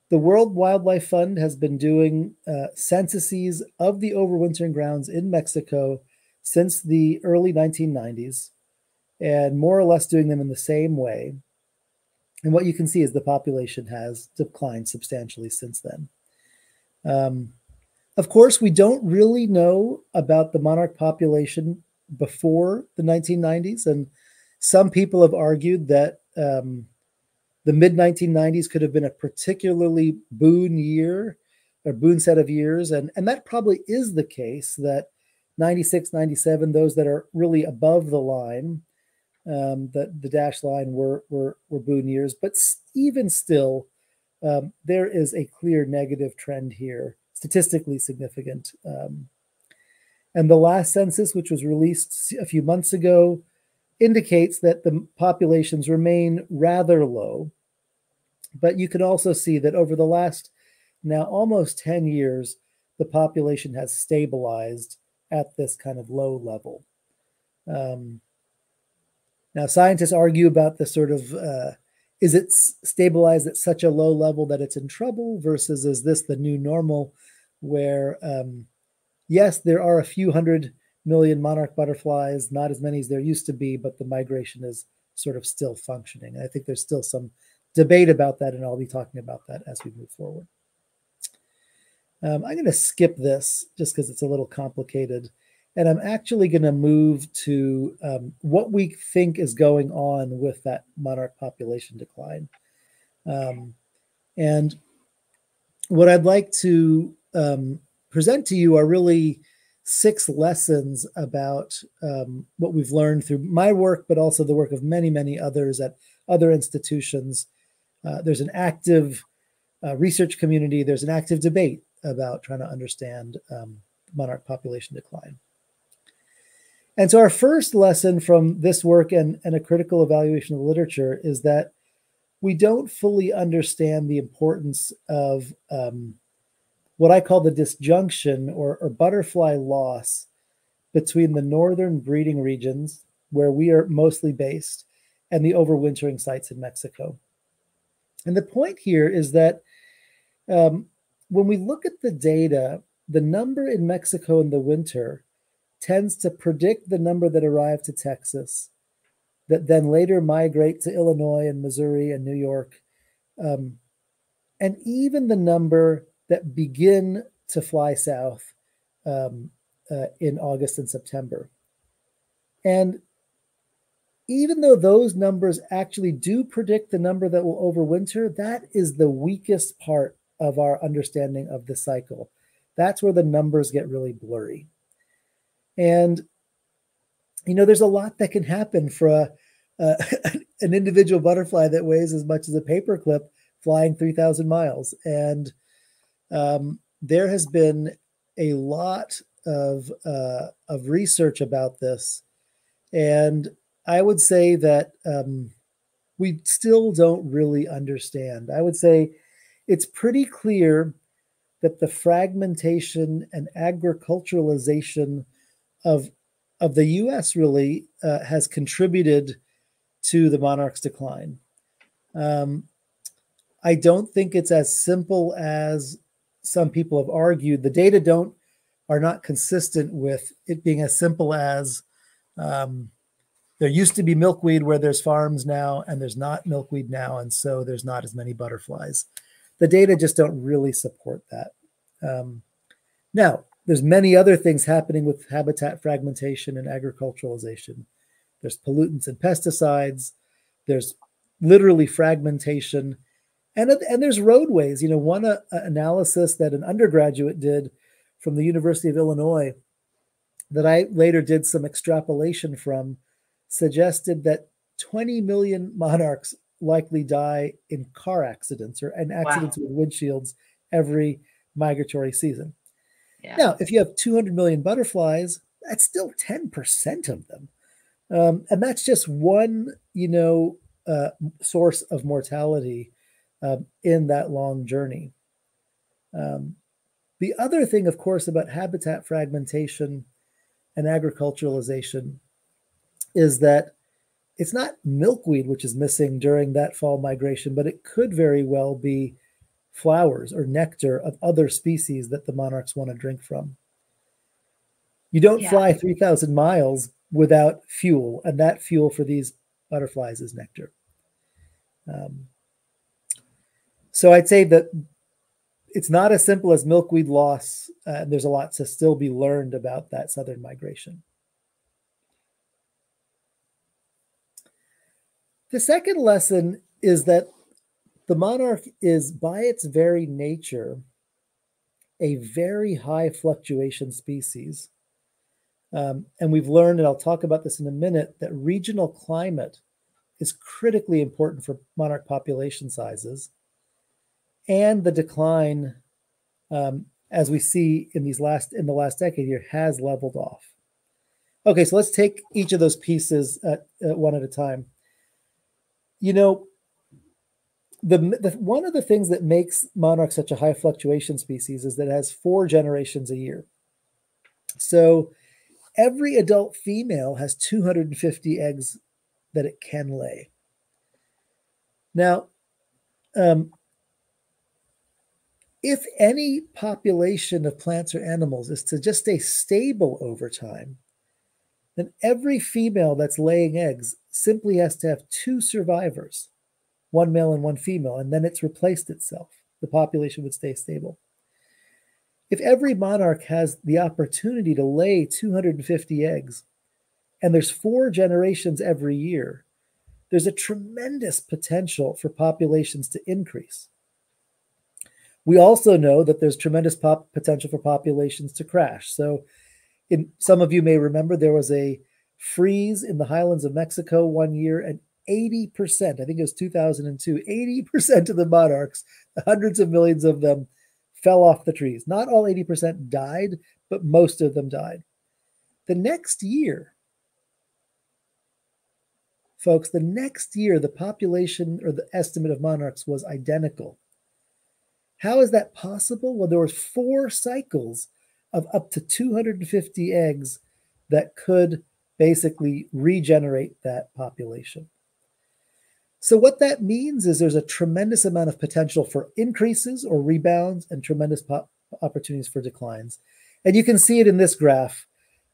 the World Wildlife Fund has been doing uh, censuses of the overwintering grounds in Mexico since the early 1990s and more or less doing them in the same way. And what you can see is the population has declined substantially since then. Um, of course, we don't really know about the monarch population before the 1990s, and some people have argued that um, the mid 1990s could have been a particularly boon year or boon set of years, and and that probably is the case. That 96, 97, those that are really above the line, um, the the dash line were were were boon years, but even still, um, there is a clear negative trend here, statistically significant. Um, and the last census, which was released a few months ago, indicates that the populations remain rather low. But you can also see that over the last now almost 10 years, the population has stabilized at this kind of low level. Um, now, scientists argue about the sort of uh, is it stabilized at such a low level that it's in trouble versus is this the new normal where, um, yes, there are a few hundred million monarch butterflies, not as many as there used to be, but the migration is sort of still functioning. I think there's still some debate about that, and I'll be talking about that as we move forward. Um, I'm going to skip this just because it's a little complicated. And I'm actually going to move to um, what we think is going on with that monarch population decline. Um, and what I'd like to um, present to you are really six lessons about um, what we've learned through my work, but also the work of many, many others at other institutions uh, there's an active uh, research community, there's an active debate about trying to understand um, monarch population decline. And so, our first lesson from this work and, and a critical evaluation of the literature is that we don't fully understand the importance of um, what I call the disjunction or, or butterfly loss between the northern breeding regions, where we are mostly based, and the overwintering sites in Mexico. And the point here is that um, when we look at the data, the number in Mexico in the winter tends to predict the number that arrive to Texas, that then later migrate to Illinois and Missouri and New York, um, and even the number that begin to fly south um, uh, in August and September. And even though those numbers actually do predict the number that will overwinter, that is the weakest part of our understanding of the cycle. That's where the numbers get really blurry. And, you know, there's a lot that can happen for a, uh, [LAUGHS] an individual butterfly that weighs as much as a paperclip flying 3,000 miles. And um, there has been a lot of uh, of research about this, and I would say that um, we still don't really understand. I would say it's pretty clear that the fragmentation and agriculturalization of of the U.S. really uh, has contributed to the monarch's decline. Um, I don't think it's as simple as some people have argued. The data don't are not consistent with it being as simple as um, there used to be milkweed where there's farms now, and there's not milkweed now, and so there's not as many butterflies. The data just don't really support that. Um, now, there's many other things happening with habitat fragmentation and agriculturalization. There's pollutants and pesticides. There's literally fragmentation, and and there's roadways. You know, one uh, analysis that an undergraduate did from the University of Illinois that I later did some extrapolation from suggested that 20 million monarchs likely die in car accidents or in accidents wow. with windshields every migratory season. Yeah. Now, if you have 200 million butterflies, that's still 10% of them. Um, and that's just one, you know, uh, source of mortality um, in that long journey. Um, the other thing, of course, about habitat fragmentation and agriculturalization is that it's not milkweed which is missing during that fall migration, but it could very well be flowers or nectar of other species that the monarchs want to drink from. You don't yeah. fly 3,000 miles without fuel, and that fuel for these butterflies is nectar. Um, so I'd say that it's not as simple as milkweed loss. Uh, there's a lot to still be learned about that southern migration. The second lesson is that the monarch is, by its very nature, a very high fluctuation species. Um, and we've learned, and I'll talk about this in a minute, that regional climate is critically important for monarch population sizes. And the decline, um, as we see in these last in the last decade here, has leveled off. Okay, so let's take each of those pieces at, at one at a time you know, the, the one of the things that makes monarch such a high fluctuation species is that it has four generations a year. So every adult female has 250 eggs that it can lay. Now, um, if any population of plants or animals is to just stay stable over time, then every female that's laying eggs simply has to have two survivors, one male and one female, and then it's replaced itself. The population would stay stable. If every monarch has the opportunity to lay 250 eggs, and there's four generations every year, there's a tremendous potential for populations to increase. We also know that there's tremendous pop- potential for populations to crash. So, in some of you may remember there was a freeze in the highlands of Mexico one year, and 80%, I think it was 2002, 80% of the monarchs, hundreds of millions of them, fell off the trees. Not all 80% died, but most of them died. The next year, folks, the next year, the population or the estimate of monarchs was identical. How is that possible? Well, there were four cycles of up to 250 eggs that could basically regenerate that population. So, what that means is there's a tremendous amount of potential for increases or rebounds and tremendous opportunities for declines. And you can see it in this graph.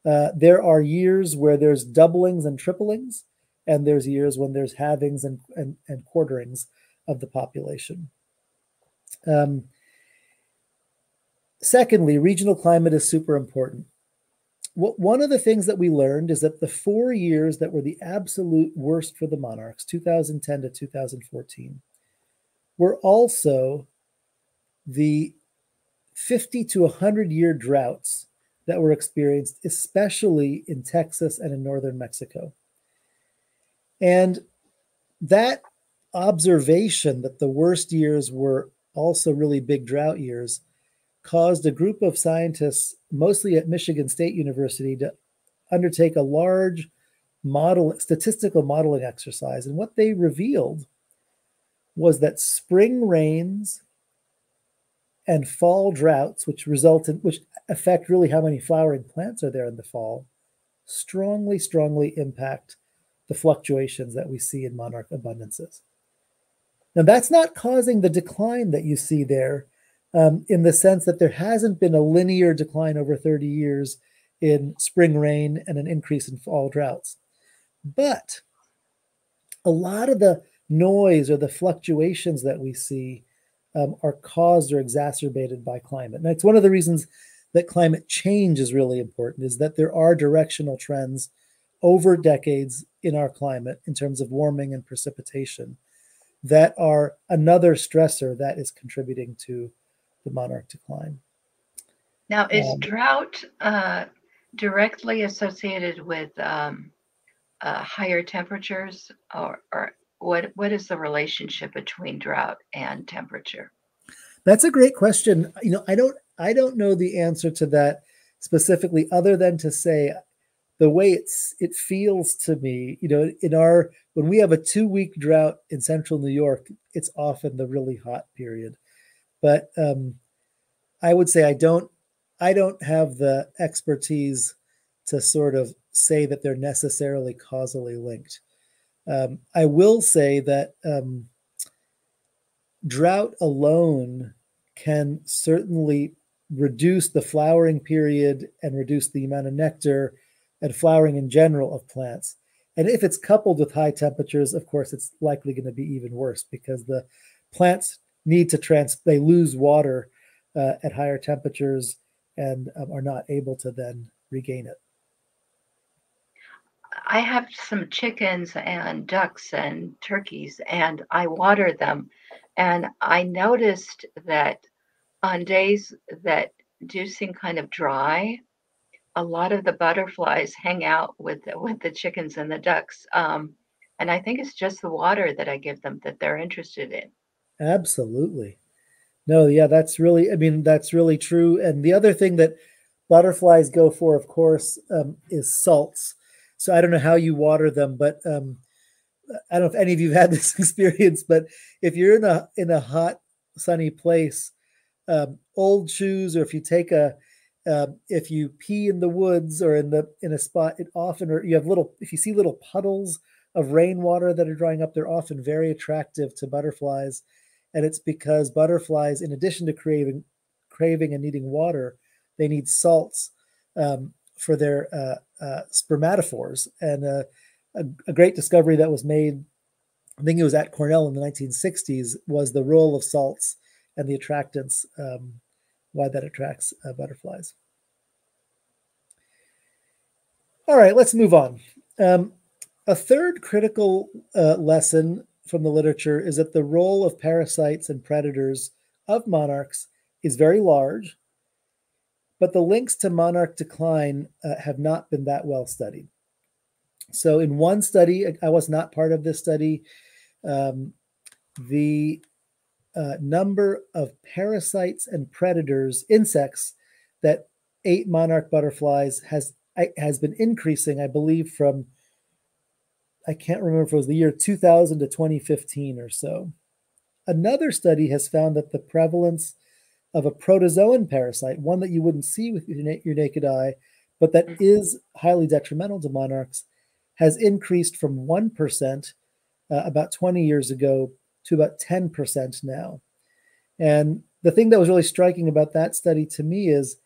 Uh, there are years where there's doublings and triplings, and there's years when there's halvings and, and, and quarterings of the population. Um, secondly, regional climate is super important one of the things that we learned is that the four years that were the absolute worst for the monarchs, 2010 to 2014, were also the 50 to 100 year droughts that were experienced, especially in Texas and in northern Mexico. And that observation that the worst years were also really big drought years caused a group of scientists, mostly at Michigan State University, to undertake a large model statistical modeling exercise. And what they revealed was that spring rains and fall droughts, which result in which affect really how many flowering plants are there in the fall, strongly, strongly impact the fluctuations that we see in monarch abundances. Now, that's not causing the decline that you see there um, in the sense that there hasn't been a linear decline over 30 years in spring rain and an increase in fall droughts. But a lot of the noise or the fluctuations that we see um, are caused or exacerbated by climate. And it's one of the reasons that climate change is really important is that there are directional trends over decades in our climate in terms of warming and precipitation that are another stressor that is contributing to the monarch decline. Now, is um, drought uh, directly associated with um, uh, higher temperatures, or, or what? What is the relationship between drought and temperature? That's a great question. You know, I don't, I don't know the answer to that specifically, other than to say the way it's it feels to me. You know, in our when we have a two week drought in central New York, it's often the really hot period but um, I would say I don't I don't have the expertise to sort of say that they're necessarily causally linked. Um, I will say that um, drought alone can certainly reduce the flowering period and reduce the amount of nectar and flowering in general of plants. And if it's coupled with high temperatures, of course, it's likely going to be even worse because the plants need to trans they lose water uh, at higher temperatures and um, are not able to then regain it. I have some chickens and ducks and turkeys, and I water them. And I noticed that on days that do seem kind of dry, a lot of the butterflies hang out with with the chickens and the ducks. Um, and I think it's just the water that I give them that they're interested in. Absolutely. No, yeah, that's really, I mean, that's really true. And the other thing that butterflies go for, of course, um, is salts. So I don't know how you water them, but um, I don't know if any of you have had this [LAUGHS] experience, but if you're in a in a hot, sunny place, um, old shoes, or if you take a uh, if you pee in the woods or in the in a spot, it often or you have little if you see little puddles of rainwater that are drying up, they're often very attractive to butterflies and it's because butterflies, in addition to craving, craving and needing water, they need salts um, for their uh, uh, spermatophores. And uh, a, a, great discovery that was made, I think it was at Cornell in the 1960s, was the role of salts and the attractants, um, why that attracts uh, butterflies. All right, let's move on. Um, a third critical uh, lesson from the literature is that the role of parasites and predators of monarchs is very large, but the links to monarch decline uh, have not been that well studied. So, in one study, I was not part of this study. Um, the uh, number of parasites and predators, insects that ate monarch butterflies has has been increasing. I believe from I can't remember if it was the year 2000 to 2015 or so. Another study has found that the prevalence of a protozoan parasite, one that you wouldn't see with your, your naked eye, but that is highly detrimental to monarchs, has increased from 1% uh, about 20 years ago to about 10% now. And the thing that was really striking about that study to me is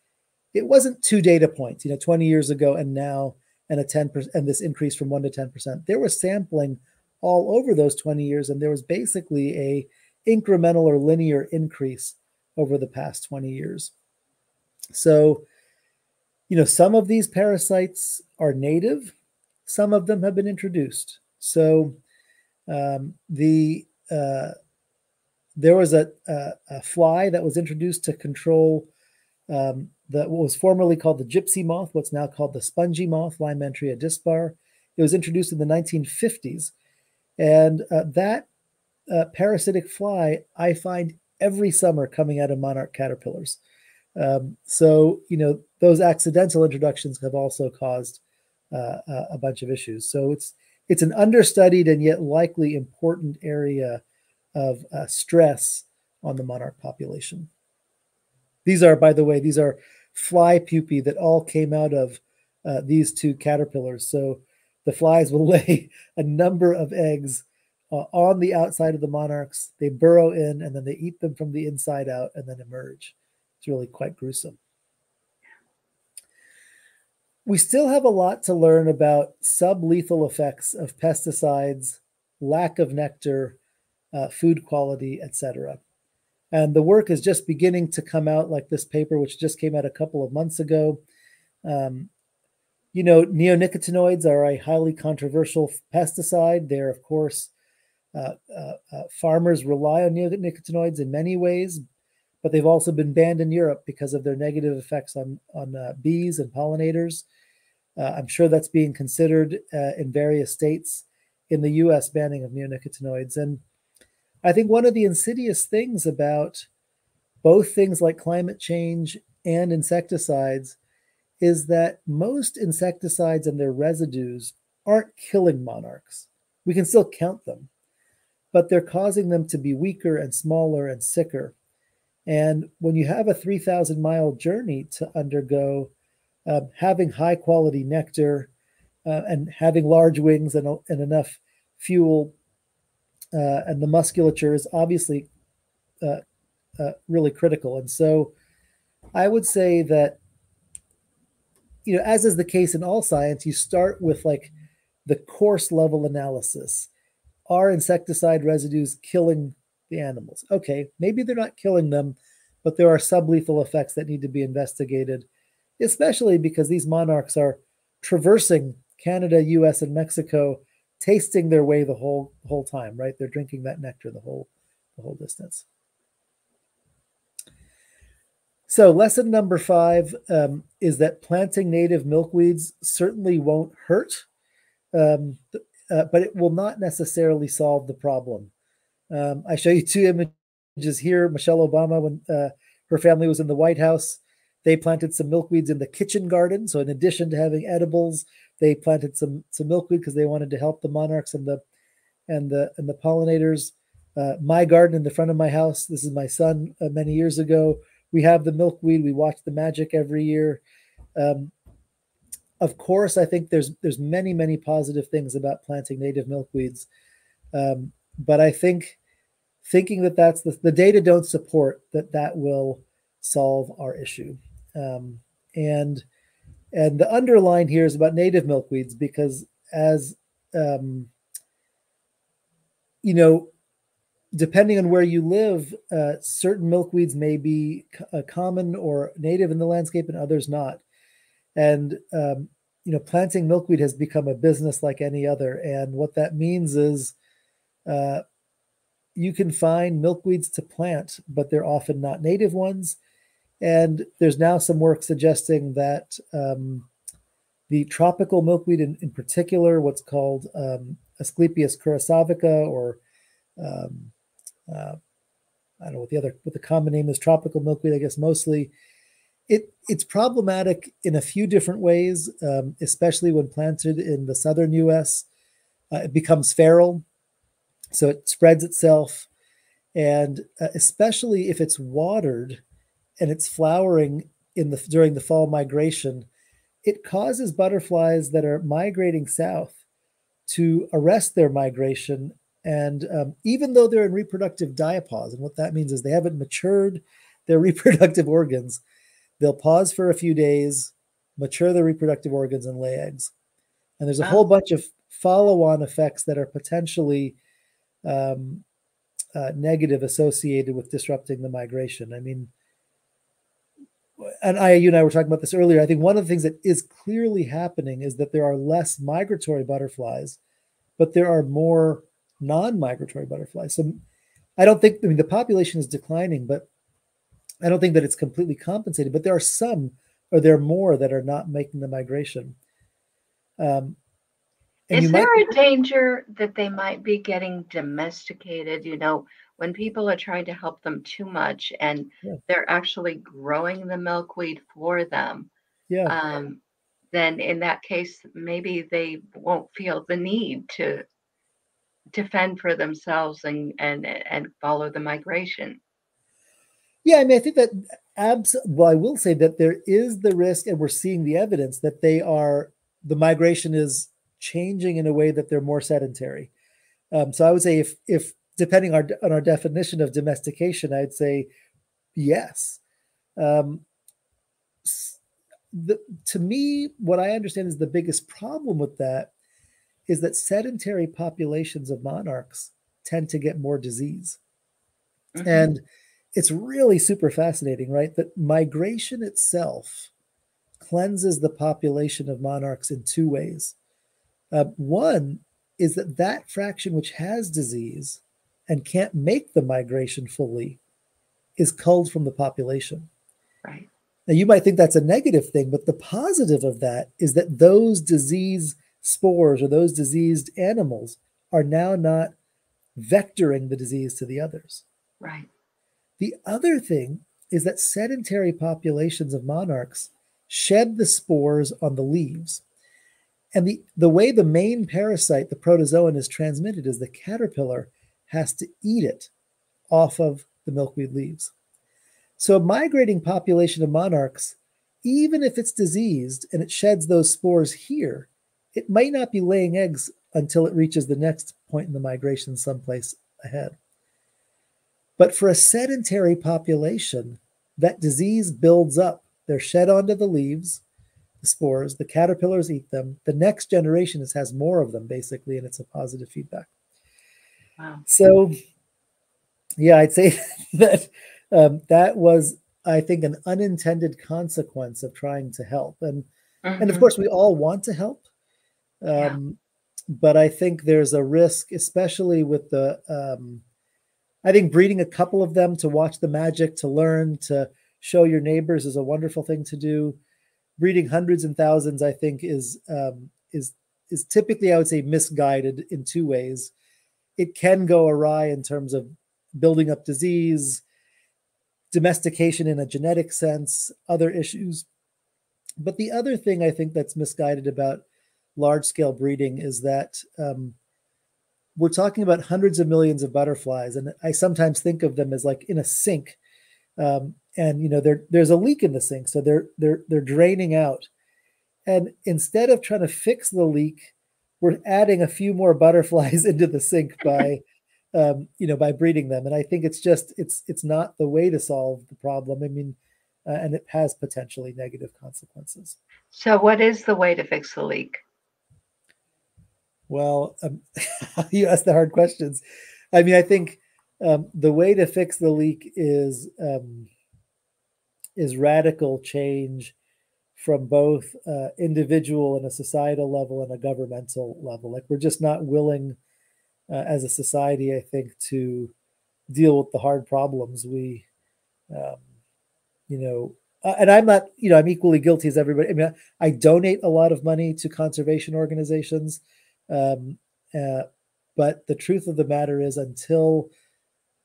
it wasn't two data points, you know, 20 years ago and now, and a 10% and this increase from 1 to 10%. There was sampling all over those 20 years, and there was basically a incremental or linear increase over the past 20 years. So, you know, some of these parasites are native, some of them have been introduced. So, um, the uh, there was a, a, a, fly that was introduced to control um, the, what was formerly called the gypsy moth, what's now called the spongy moth, Lymantria dispar. It was introduced in the 1950s. And uh, that uh, parasitic fly I find every summer coming out of monarch caterpillars. Um, so, you know, those accidental introductions have also caused uh, a bunch of issues. So it's it's an understudied and yet likely important area of uh, stress on the monarch population. These are, by the way, these are fly pupae that all came out of uh, these two caterpillars. So the flies will [LAUGHS] lay a number of eggs uh, on the outside of the monarchs. They burrow in and then they eat them from the inside out and then emerge. It's really quite gruesome. We still have a lot to learn about sublethal effects of pesticides, lack of nectar, uh, food quality, etc. And the work is just beginning to come out, like this paper, which just came out a couple of months ago. Um, you know, neonicotinoids are a highly controversial pesticide. They're, of course, uh, uh, uh, farmers rely on neonicotinoids in many ways, but they've also been banned in Europe because of their negative effects on, on uh, bees and pollinators. Uh, I'm sure that's being considered uh, in various states in the US banning of neonicotinoids. And I think one of the insidious things about both things like climate change and insecticides is that most insecticides and their residues aren't killing monarchs. We can still count them, but they're causing them to be weaker and smaller and sicker. And when you have a 3,000 mile journey to undergo, uh, having high quality nectar uh, and having large wings and, and enough fuel uh, and the musculature is obviously uh, uh, really critical. And so I would say that, you know, as is the case in all science, you start with like the coarse level analysis. Are insecticide residues killing the animals? Okay, maybe they're not killing them, but there are sublethal effects that need to be investigated, especially because these monarchs are traversing Canada, US, and Mexico tasting their way the whole whole time, right? They're drinking that nectar the whole the whole distance. So lesson number five um, is that planting native milkweeds certainly won't hurt, um, uh, but it will not necessarily solve the problem. Um, I show you two images here. Michelle Obama, when uh, her family was in the White House, they planted some milkweeds in the kitchen garden. So in addition to having edibles, they planted some some milkweed because they wanted to help the monarchs and the and the and the pollinators. Uh, my garden in the front of my house. This is my son. Uh, many years ago, we have the milkweed. We watch the magic every year. Um, of course, I think there's there's many many positive things about planting native milkweeds, um, but I think thinking that that's the, the data don't support that that will solve our issue, um, and and the underline here is about native milkweeds because as um, you know, depending on where you live, uh, certain milkweeds may be uh, common or native in the landscape and others not. And um, you know, planting milkweed has become a business like any other. And what that means is uh, you can find milkweeds to plant, but they're often not native ones. And there's now some work suggesting that um, the tropical milkweed in, in particular, what's called um, Asclepias curassavica, or um, uh, I don't know what the other what the common name is, tropical milkweed, I guess mostly. It it's problematic in a few different ways, um, especially when planted in the southern U.S. Uh, it becomes feral, so it spreads itself, and uh, especially if it's watered and it's flowering in the during the fall migration, it causes butterflies that are migrating south to arrest their migration. And um, even though they're in reproductive diapause, and what that means is they haven't matured their [LAUGHS] reproductive organs, they'll pause for a few days, mature their reproductive organs, and lay eggs. And there's a Wow. whole bunch of follow on effects that are potentially um, uh, negative associated with disrupting the migration. I mean, and I, you and I were talking about this earlier. I think one of the things that is clearly happening is that there are less migratory butterflies, but there are more non-migratory butterflies. So I don't think I mean the population is declining, but I don't think that it's completely compensated. But there are some, or there are more that are not making the migration. Um, and Is you might- there a danger that they might be getting domesticated? You know, when people are trying to help them too much and Yeah. they're actually growing the milkweed for them, yeah. um, then in that case, maybe they won't feel the need to to fend for themselves and and and follow the migration. Yeah, I mean, I think that abs. Well, I will say that there is the risk, and we're seeing the evidence that they are the migration is changing in a way that they're more sedentary. Um, so I would say, if if depending on, on our definition of domestication, I'd say yes. Um, the, to me, what I understand is the biggest problem with that is that sedentary populations of monarchs tend to get more disease. Mhm. And it's really super fascinating, right? That migration itself cleanses the population of monarchs in two ways. Uh, one is that that fraction which has disease and can't make the migration fully is culled from the population. right. Now, you might think that's a negative thing, but the positive of that is that those disease spores or those diseased animals are now not vectoring the disease to the others. Right. The other thing is that sedentary populations of monarchs shed the spores on the leaves. And the, the way the main parasite, the protozoan, is transmitted is the caterpillar has to eat it off of the milkweed leaves. So, a migrating population of monarchs, even if it's diseased and it sheds those spores here, it might not be laying eggs until it reaches the next point in the migration someplace ahead. But for a sedentary population, that disease builds up. They're shed onto the leaves, the spores, the caterpillars eat them. The next generation is, has more of them, basically, and it's a positive feedback. Wow. So, yeah, I'd say [LAUGHS] that um, that was, I think, an unintended consequence of trying to help. And and of Mhm. course, we all want to help. Yeah. Um, But I think there's a risk, especially with the, um, I think breeding a couple of them to watch the magic, to learn, to show your neighbors is a wonderful thing to do. Breeding hundreds and thousands, I think, is um, is is typically, I would say, misguided in two ways. It can go awry in terms of building up disease, domestication in a genetic sense, other issues. But the other thing I think that's misguided about large scale breeding is that um, we're talking about hundreds of millions of butterflies, and I sometimes think of them as like in a sink, um, and you know there there's a leak in the sink, so they're they're they're draining out, and instead of trying to fix the leak, we're adding a few more [LAUGHS] butterflies into the sink by [LAUGHS] um, you know by breeding them, and I think it's just it's it's not the way to solve the problem. I mean, uh, and it has potentially negative consequences. So, what is the way to fix the leak? Well, um, [LAUGHS] you ask the hard questions. I mean, I think um, the way to fix the leak is um, is radical change from both uh, individual and a societal level and a governmental level. Like we're just not willing, uh, as a society, I think, to deal with the hard problems. We, um, you know, uh, and I'm not, you know, I'm equally guilty as everybody. I mean, I, I donate a lot of money to conservation organizations, um, uh, but the truth of the matter is, until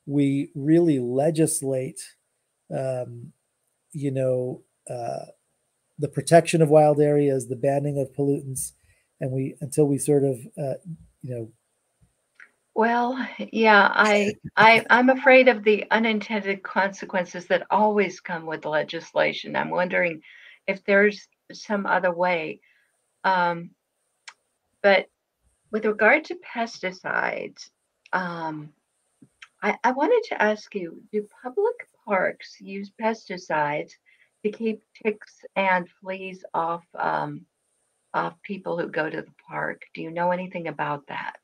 we really legislate, um, you know, uh, the protection of wild areas, the banning of pollutants, and we until we sort of, uh, you know, Well, yeah, I I I'm afraid of the unintended consequences that always come with legislation. I'm wondering if there's some other way. Um, but with regard to pesticides, um, I, I wanted to ask you, do public parks use pesticides to keep ticks and fleas off um, off people who go to the park? Do you know anything about that?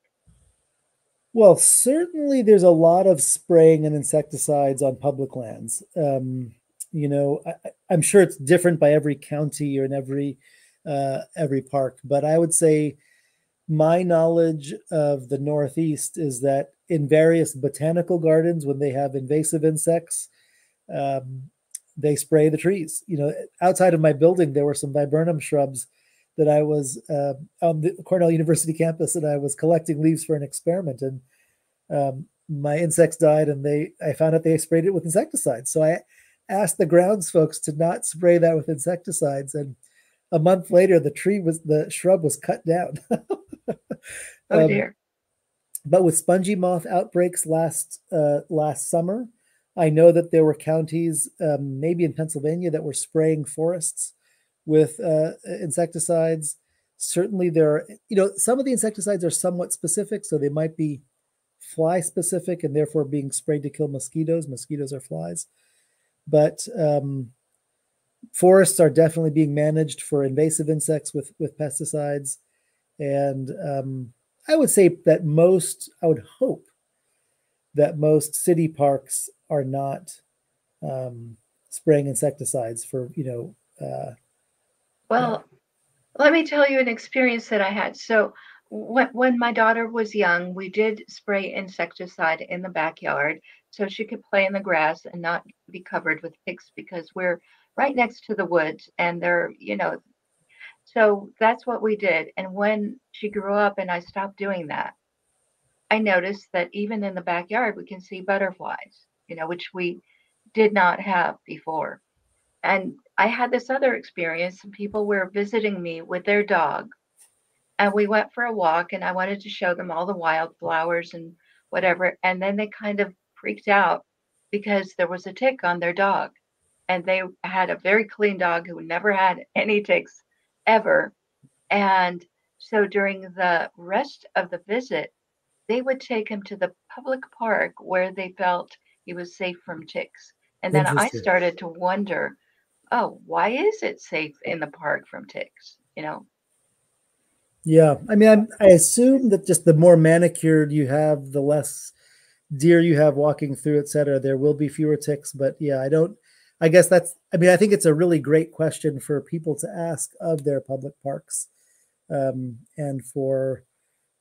Well, certainly there's a lot of spraying and insecticides on public lands. Um, you know, I, am sure it's different by every county or in every uh, every park, but I would say my knowledge of the Northeast is that in various botanical gardens, when they have invasive insects, um, they spray the trees. You know, outside of my building, there were some viburnum shrubs that I was uh, on the Cornell University campus, and I was collecting leaves for an experiment, and um, my insects died, and they I found out they sprayed it with insecticides. So I asked the grounds folks to not spray that with insecticides, and a month later, the tree was the shrub was cut down. [LAUGHS] Oh Um, dear. But with spongy moth outbreaks last uh, last summer, I know that there were counties, um, maybe in Pennsylvania, that were spraying forests with uh, insecticides. Certainly, there are you know some of the insecticides are somewhat specific, so they might be fly specific and therefore being sprayed to kill mosquitoes. Mosquitoes are flies, but um, forests are definitely being managed for invasive insects with with pesticides, and um, I would say that most, I would hope that most city parks are not um, spraying insecticides for, you know, uh, Well, let me tell you an experience that I had. So when when my daughter was young, we did spray insecticide in the backyard so she could play in the grass and not be covered with ticks because we're right next to the woods and they're, you know, so that's what we did. And when she grew up and I stopped doing that, I noticed that even in the backyard we can see butterflies, you know, which we did not have before. And I had this other experience. Some people were visiting me with their dog, and we went for a walk, and I wanted to show them all the wildflowers and whatever. And then they kind of freaked out because there was a tick on their dog. And they had a very clean dog who never had any ticks ever. And so during the rest of the visit, they would take him to the public park where they felt he was safe from ticks. And then I started to wonder, oh, why is it safe in the park from ticks? You know, yeah. I mean, I'm, I assume that just the more manicured you have, the less deer you have walking through, et cetera, there will be fewer ticks. But yeah, I don't, I guess that's, I mean, I think it's a really great question for people to ask of their public parks um, and for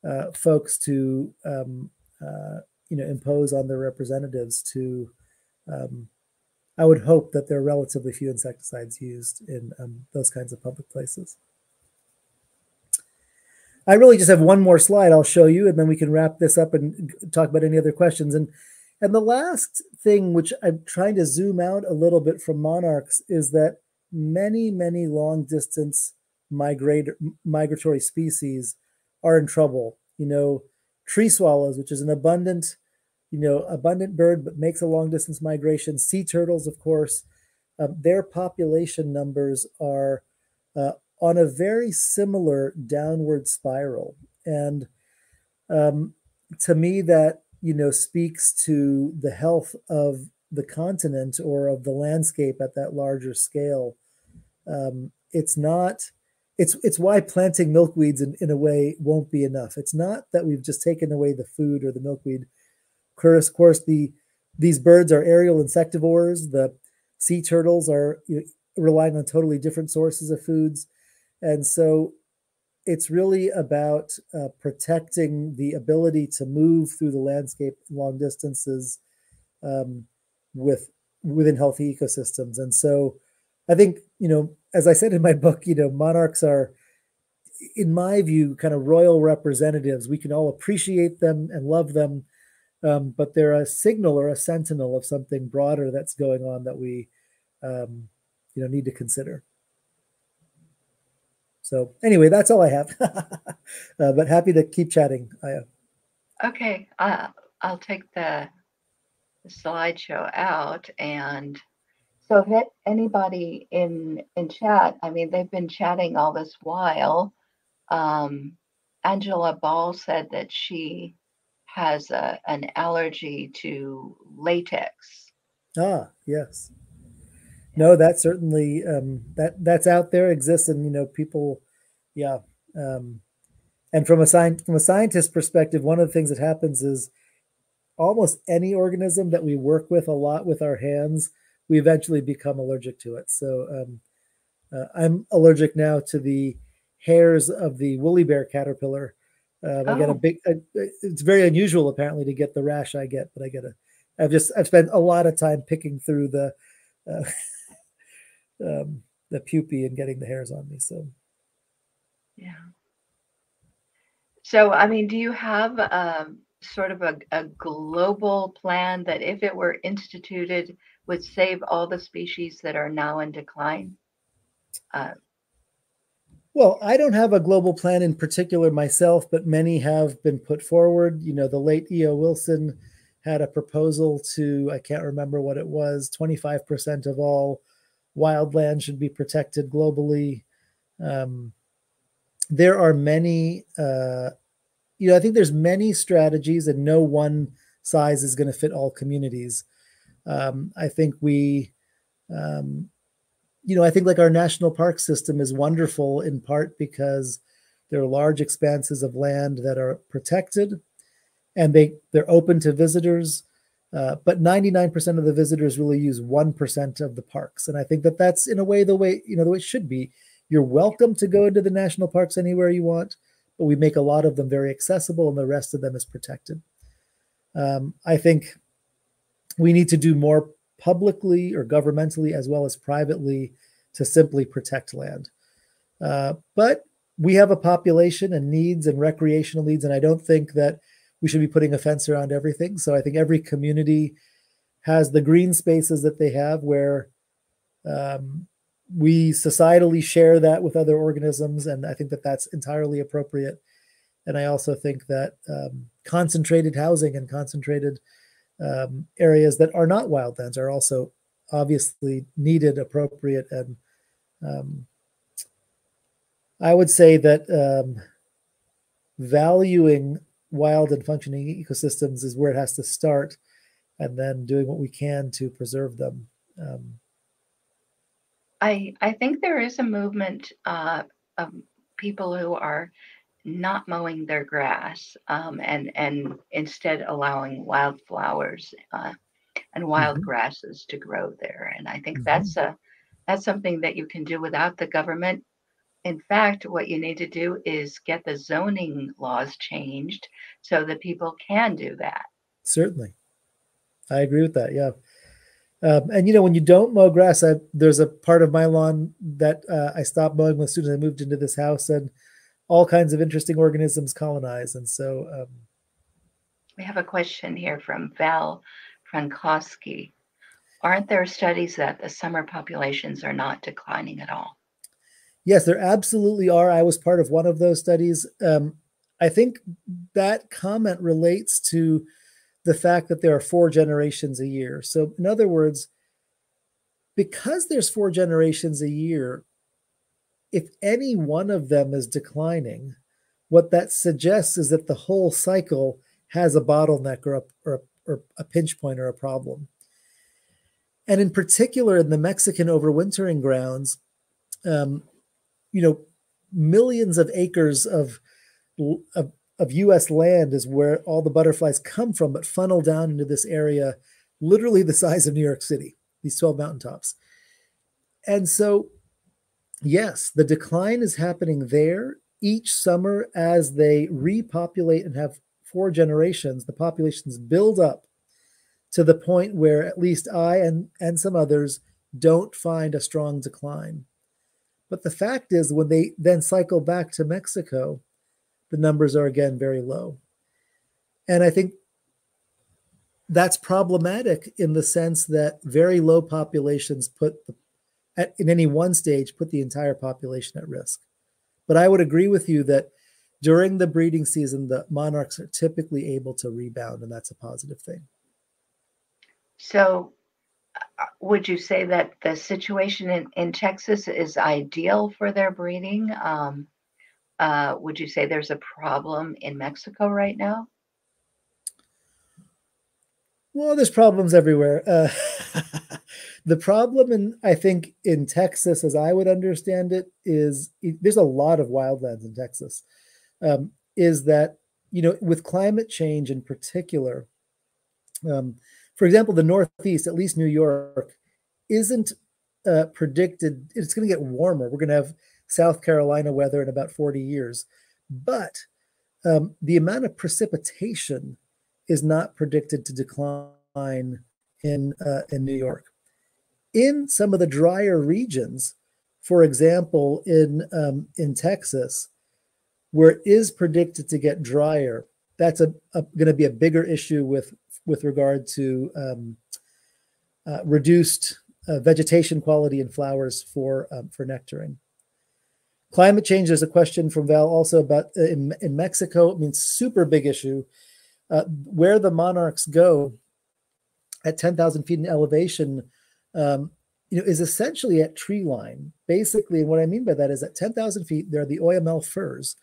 uh, folks to, um, uh, you know, impose on their representatives to, um, I would hope that there are relatively few insecticides used in um, those kinds of public places. I really just have one more slide I'll show you, and then we can wrap this up and talk about any other questions. And and the last thing, which I'm trying to zoom out a little bit from monarchs, is that many, many long distance migratory species are in trouble. You know, tree swallows, which is an abundant, you know, abundant bird, but makes a long distance migration. Sea turtles, of course, um, their population numbers are uh, on a very similar downward spiral. And um, to me, that you know speaks to the health of the continent or of the landscape at that larger scale. Um, it's not. It's it's why planting milkweeds in, in a way won't be enough. It's not that we've just taken away the food or the milkweed. Of course, the these birds are aerial insectivores. The sea turtles are you know, relying on totally different sources of foods, and so it's really about uh, protecting the ability to move through the landscape long distances um, with within healthy ecosystems. And so I think, you know, as I said in my book, you know, monarchs are, in my view, kind of royal representatives. We can all appreciate them and love them, um, but they're a signal or a sentinel of something broader that's going on that we, um, you know, need to consider. So anyway, that's all I have. [LAUGHS] uh, but happy to keep chatting. Okay, uh, I'll take the, the slideshow out and so hit anybody in in chat. I mean, they've been chatting all this while. Um, Angela Ball said that she has a, an allergy to latex. Ah, yes. No, that certainly um, that that's out there exists, and you know, people, yeah. Um, and from a science from a scientist perspective, one of the things that happens is almost any organism that we work with a lot with our hands we eventually become allergic to it. So um, uh, I'm allergic now to the hairs of the woolly bear caterpillar. Um, oh. I get a big. Uh, it's very unusual apparently to get the rash I get, but I get a. I've just I've spent a lot of time picking through the uh, [LAUGHS] um, the pupae and getting the hairs on me. So yeah. So I mean, do you have um, sort of a, a global plan that if it were instituted would save all the species that are now in decline? Uh, well, I don't have a global plan in particular myself, but many have been put forward. You know, the late E.O. Wilson had a proposal to, I can't remember what it was, 25% of all wildland should be protected globally. Um, there are many, uh, you know, I think there's many strategies and no one size is going to fit all communities. Um, I think we, um, you know, I think like our national park system is wonderful in part because there are large expanses of land that are protected and they they're open to visitors. Uh, but 99% of the visitors really use 1% of the parks. And I think that that's in a way the way, you know, the way it should be. You're welcome to go into the national parks anywhere you want, but we make a lot of them very accessible and the rest of them is protected. Um, I think we need to do more publicly or governmentally as well as privately to simply protect land. Uh, but we have a population and needs and recreational needs, and I don't think that we should be putting a fence around everything. So I think every community has the green spaces that they have where um, we societally share that with other organisms, and I think that that's entirely appropriate. And I also think that um, concentrated housing and concentrated um, areas that are not wildlands are also obviously needed, appropriate, and um, I would say that um, valuing wild and functioning ecosystems is where it has to start, and then doing what we can to preserve them. Um, I I think there is a movement uh, of people who are not mowing their grass um, and and instead allowing wildflowers uh, and wild mm-hmm. grasses to grow there. And I think mm-hmm. that's a that's something that you can do without the government. In fact, what you need to do is get the zoning laws changed so that people can do that. Certainly, I agree with that. Yeah. Um, and you know, when you don't mow grass, I, there's a part of my lawn that uh, I stopped mowing as soon as I moved into this house, and all kinds of interesting organisms colonize. And so um, we have a question here from Val Frankowski. Aren't there studies that the summer populations are not declining at all? Yes, there absolutely are. I was part of one of those studies. Um, I think that comment relates to the fact that there are four generations a year. So, in other words, because there's four generations a year, if any one of them is declining, what that suggests is that the whole cycle has a bottleneck or a, or a, or a pinch point or a problem. And in particular, in the Mexican overwintering grounds, um, you know, millions of acres of, of, of U.S. land is where all the butterflies come from, but funnel down into this area, literally the size of New York City, these 12 mountaintops. And so yes, the decline is happening there each summer as they repopulate and have four generations. The populations build up to the point where at least I and, and some others don't find a strong decline. But the fact is, when they then cycle back to Mexico, the numbers are again very low. And I think that's problematic in the sense that very low populations put the, at, in any one stage put the entire population at risk. But I would agree with you that during the breeding season, the monarchs are typically able to rebound, and that's a positive thing. So, would you say that the situation in, in Texas is ideal for their breeding? Um, uh, would you say there's a problem in Mexico right now? Well, there's problems everywhere. Uh, [LAUGHS] the problem, in I think, in Texas, as I would understand it, is there's a lot of wildlands in Texas. Um, is that you know with climate change in particular, um, for example, the Northeast, at least New York, isn't uh, predicted. It's going to get warmer. We're going to have South Carolina weather in about 40 years, but um, the amount of precipitation is not predicted to decline in uh, in New York. In some of the drier regions, for example, in um, in Texas, where it is predicted to get drier, that's a, a going to be a bigger issue with with regard to um, uh, reduced uh, vegetation quality in flowers for um, for nectaring. Climate change is a question from Val also about uh, in, in Mexico. I mean, super big issue uh, where the monarchs go at 10,000 feet in elevation, um, you know, is essentially at tree line. Basically, what I mean by that is at 10,000 feet, there are the Oyamel firs.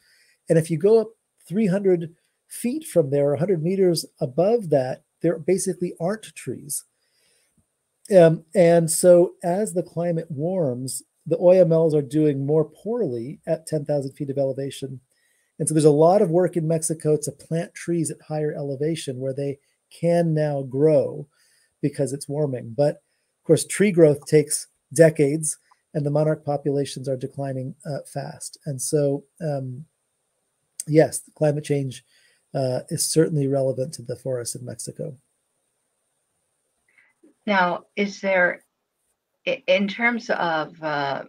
And if you go up 300 feet from there, 100 meters above that, there basically aren't trees. Um, and so as the climate warms, the Oyamels are doing more poorly at 10,000 feet of elevation and so there's a lot of work in Mexico to plant trees at higher elevation where they can now grow because it's warming. But of course, tree growth takes decades and the monarch populations are declining uh, fast. And so, um, yes, climate change uh, is certainly relevant to the forests in Mexico. Now, is there, in terms of uh,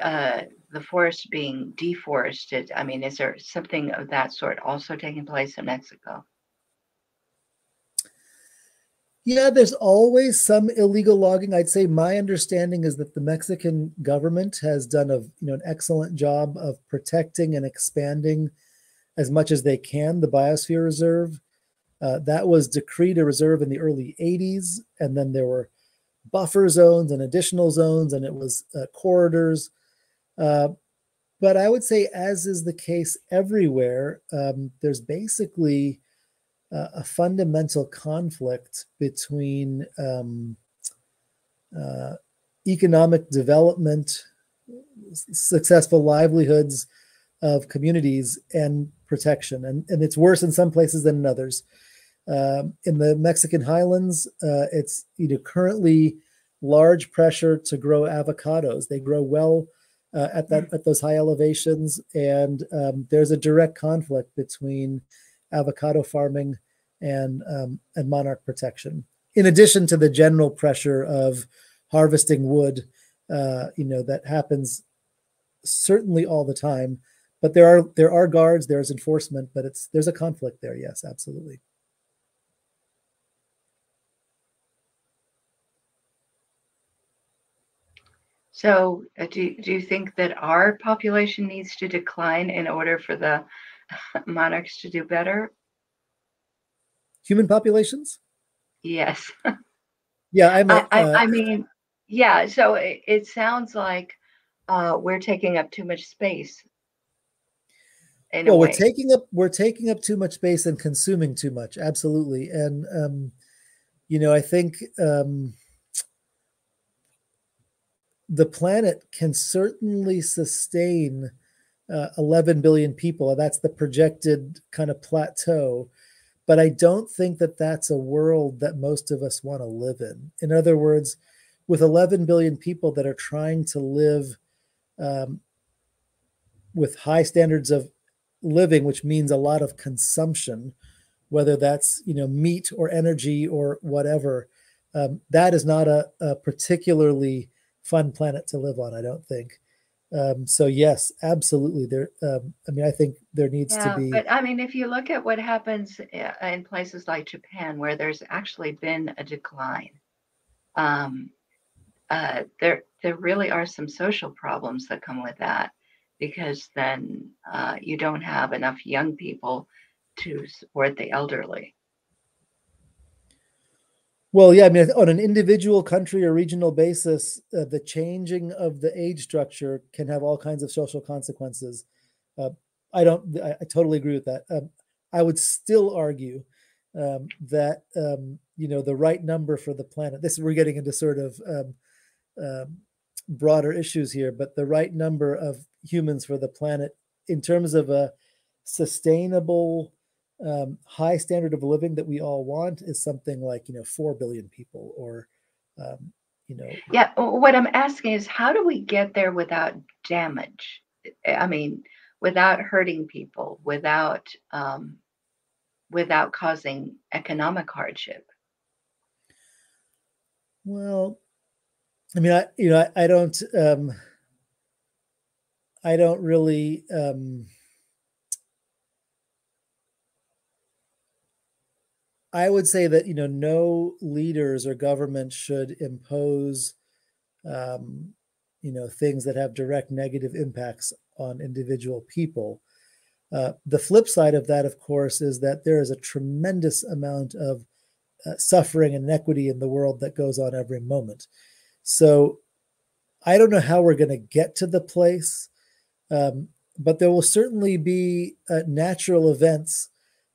uh, the forest being deforested, I mean, is there something of that sort also taking place in Mexico? Yeah, there's always some illegal logging. I'd say my understanding is that the Mexican government has done a you know an excellent job of protecting and expanding as much as they can the biosphere reserve. Uh, that was decreed a reserve in the early 80s, and then there were buffer zones and additional zones, and it was uh, corridors. Uh, but I would say, as is the case everywhere, um, there's basically uh, a fundamental conflict between um, uh, economic development, successful livelihoods of communities, and protection. And, and it's worse in some places than in others. Um, in the Mexican highlands, uh, it's you know currently large pressure to grow avocados. They grow well uh, at that at those high elevations, and um, there's a direct conflict between avocado farming and um, and monarch protection. In addition to the general pressure of harvesting wood, uh, you know that happens certainly all the time. But there are there are guards, there's enforcement, but it's there's a conflict there. Yes, absolutely. So, uh, do, do you think that our population needs to decline in order for the [LAUGHS] monarchs to do better? Human populations? Yes. [LAUGHS] yeah, I'm. A, I, uh, I, mean, yeah. So it, it sounds like uh, we're taking up too much space. Well, we're taking up we're taking up too much space and consuming too much. Absolutely, and um, you know, I think. Um, the planet can certainly sustain uh, 11 billion people. That's the projected kind of plateau. But I don't think that that's a world that most of us want to live in. In other words, with 11 billion people that are trying to live um, with high standards of living, which means a lot of consumption, whether that's you know meat or energy or whatever, um, that is not a, a, particularly fun planet to live on. I don't think. Um, so yes, absolutely. There. Um, I mean, I think there needs yeah, to be. But I mean, if you look at what happens uh, in places like Japan, where there's actually been a decline, um, uh, there there really are some social problems that come with that, because then uh, you don't have enough young people to support the elderly. Well, yeah, I mean, on an individual country or regional basis, uh, the changing of the age structure can have all kinds of social consequences. Uh, I don't, I, I, totally agree with that. Um, I would still argue um, that, um, you know, the right number for the planet, this we're getting into sort of um, um, broader issues here, but the right number of humans for the planet in terms of a sustainable, um, high standard of living that we all want is something like you know four billion people or um, you know. Yeah what i'm asking is how do we get there without damage? I mean without hurting people without um, without causing economic hardship? Well i mean i you know i, I don't um i don't really um I would say that you know no leaders or government should impose um, you know things that have direct negative impacts on individual people. Uh, the flip side of that, of course, is that there is a tremendous amount of uh, suffering and inequity in the world that goes on every moment. So I don't know how we're going to get to the place, um, but there will certainly be uh, natural events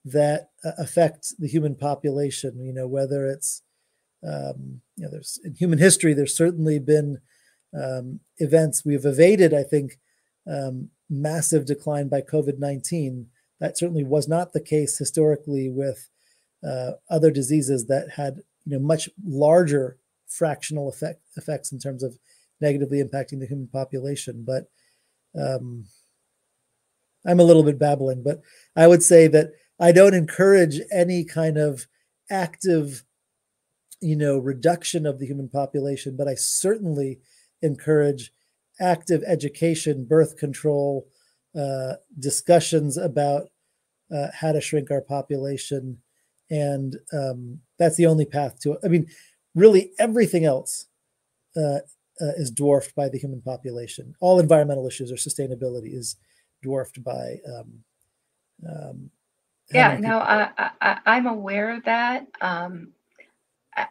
that uh, affect the human population. You know, whether it's um, you know, there's in human history, there's certainly been um, events we've evaded. I think um, massive decline by COVID nineteen. That certainly was not the case historically with uh, other diseases that had you know much larger fractional effect effects in terms of negatively impacting the human population. But um, I'm a little bit babbling, but I would say that I don't encourage any kind of active, you know, reduction of the human population, but I certainly encourage active education, birth control, uh, discussions about uh, how to shrink our population, and um, that's the only path to it. I mean, really, everything else uh, uh is dwarfed by the human population. All environmental issues or sustainability is dwarfed by um, um, yeah, no, I, I, I'm aware of that. Um, I,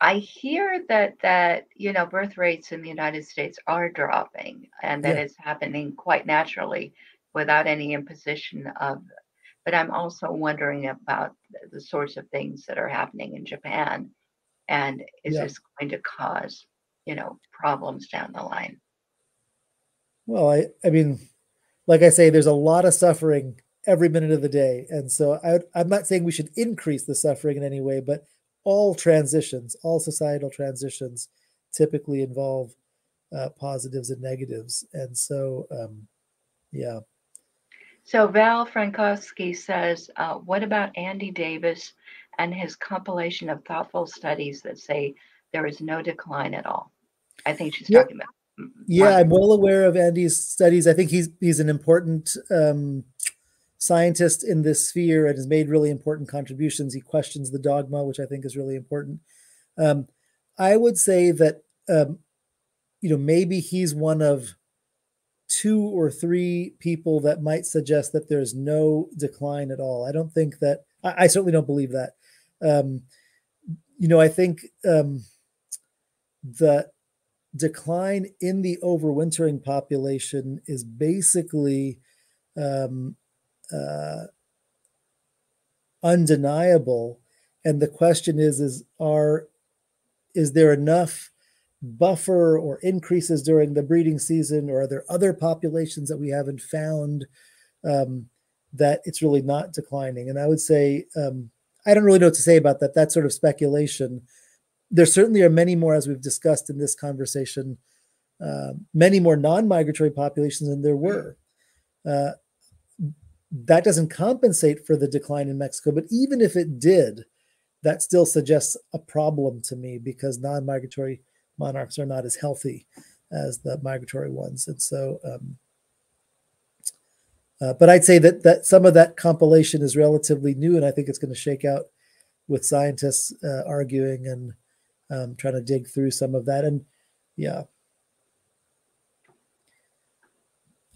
I hear that that you know birth rates in the United States are dropping, and that yeah. it's happening quite naturally without any imposition of. But I'm also wondering about the sorts of things that are happening in Japan, and is yeah. this going to cause you know problems down the line? Well, I I mean, like I say, there's a lot of suffering every minute of the day. And so I, I'm not saying we should increase the suffering in any way, but all transitions, all societal transitions typically involve uh, positives and negatives. And so, um, yeah. So Val Frankowski says, uh, what about Andy Davis and his compilation of thoughtful studies that say there is no decline at all? I think she's talking about. Yeah, I'm well aware of Andy's studies. I think he's he's an important um, scientist in this sphere and has made really important contributions. He questions the dogma, which I think is really important. Um, I would say that um, you know maybe he's one of two or three people that might suggest that there's no decline at all. I don't think that. I, I certainly don't believe that. Um, you know, I think um, the decline in the overwintering population is basically um, uh, undeniable. And the question is, is are is there enough buffer or increases during the breeding season, or are there other populations that we haven't found um, that it's really not declining? And I would say um, I don't really know what to say about that. That sort of speculation. There certainly are many more, as we've discussed in this conversation, uh, many more non-migratory populations than there were. Uh, that doesn't compensate for the decline in Mexico. But even if it did, that still suggests a problem to me because non-migratory monarchs are not as healthy as the migratory ones, and so. Um, uh, but I'd say that that some of that compilation is relatively new, and I think it's going to shake out with scientists uh, arguing and um, trying to dig through some of that. And yeah,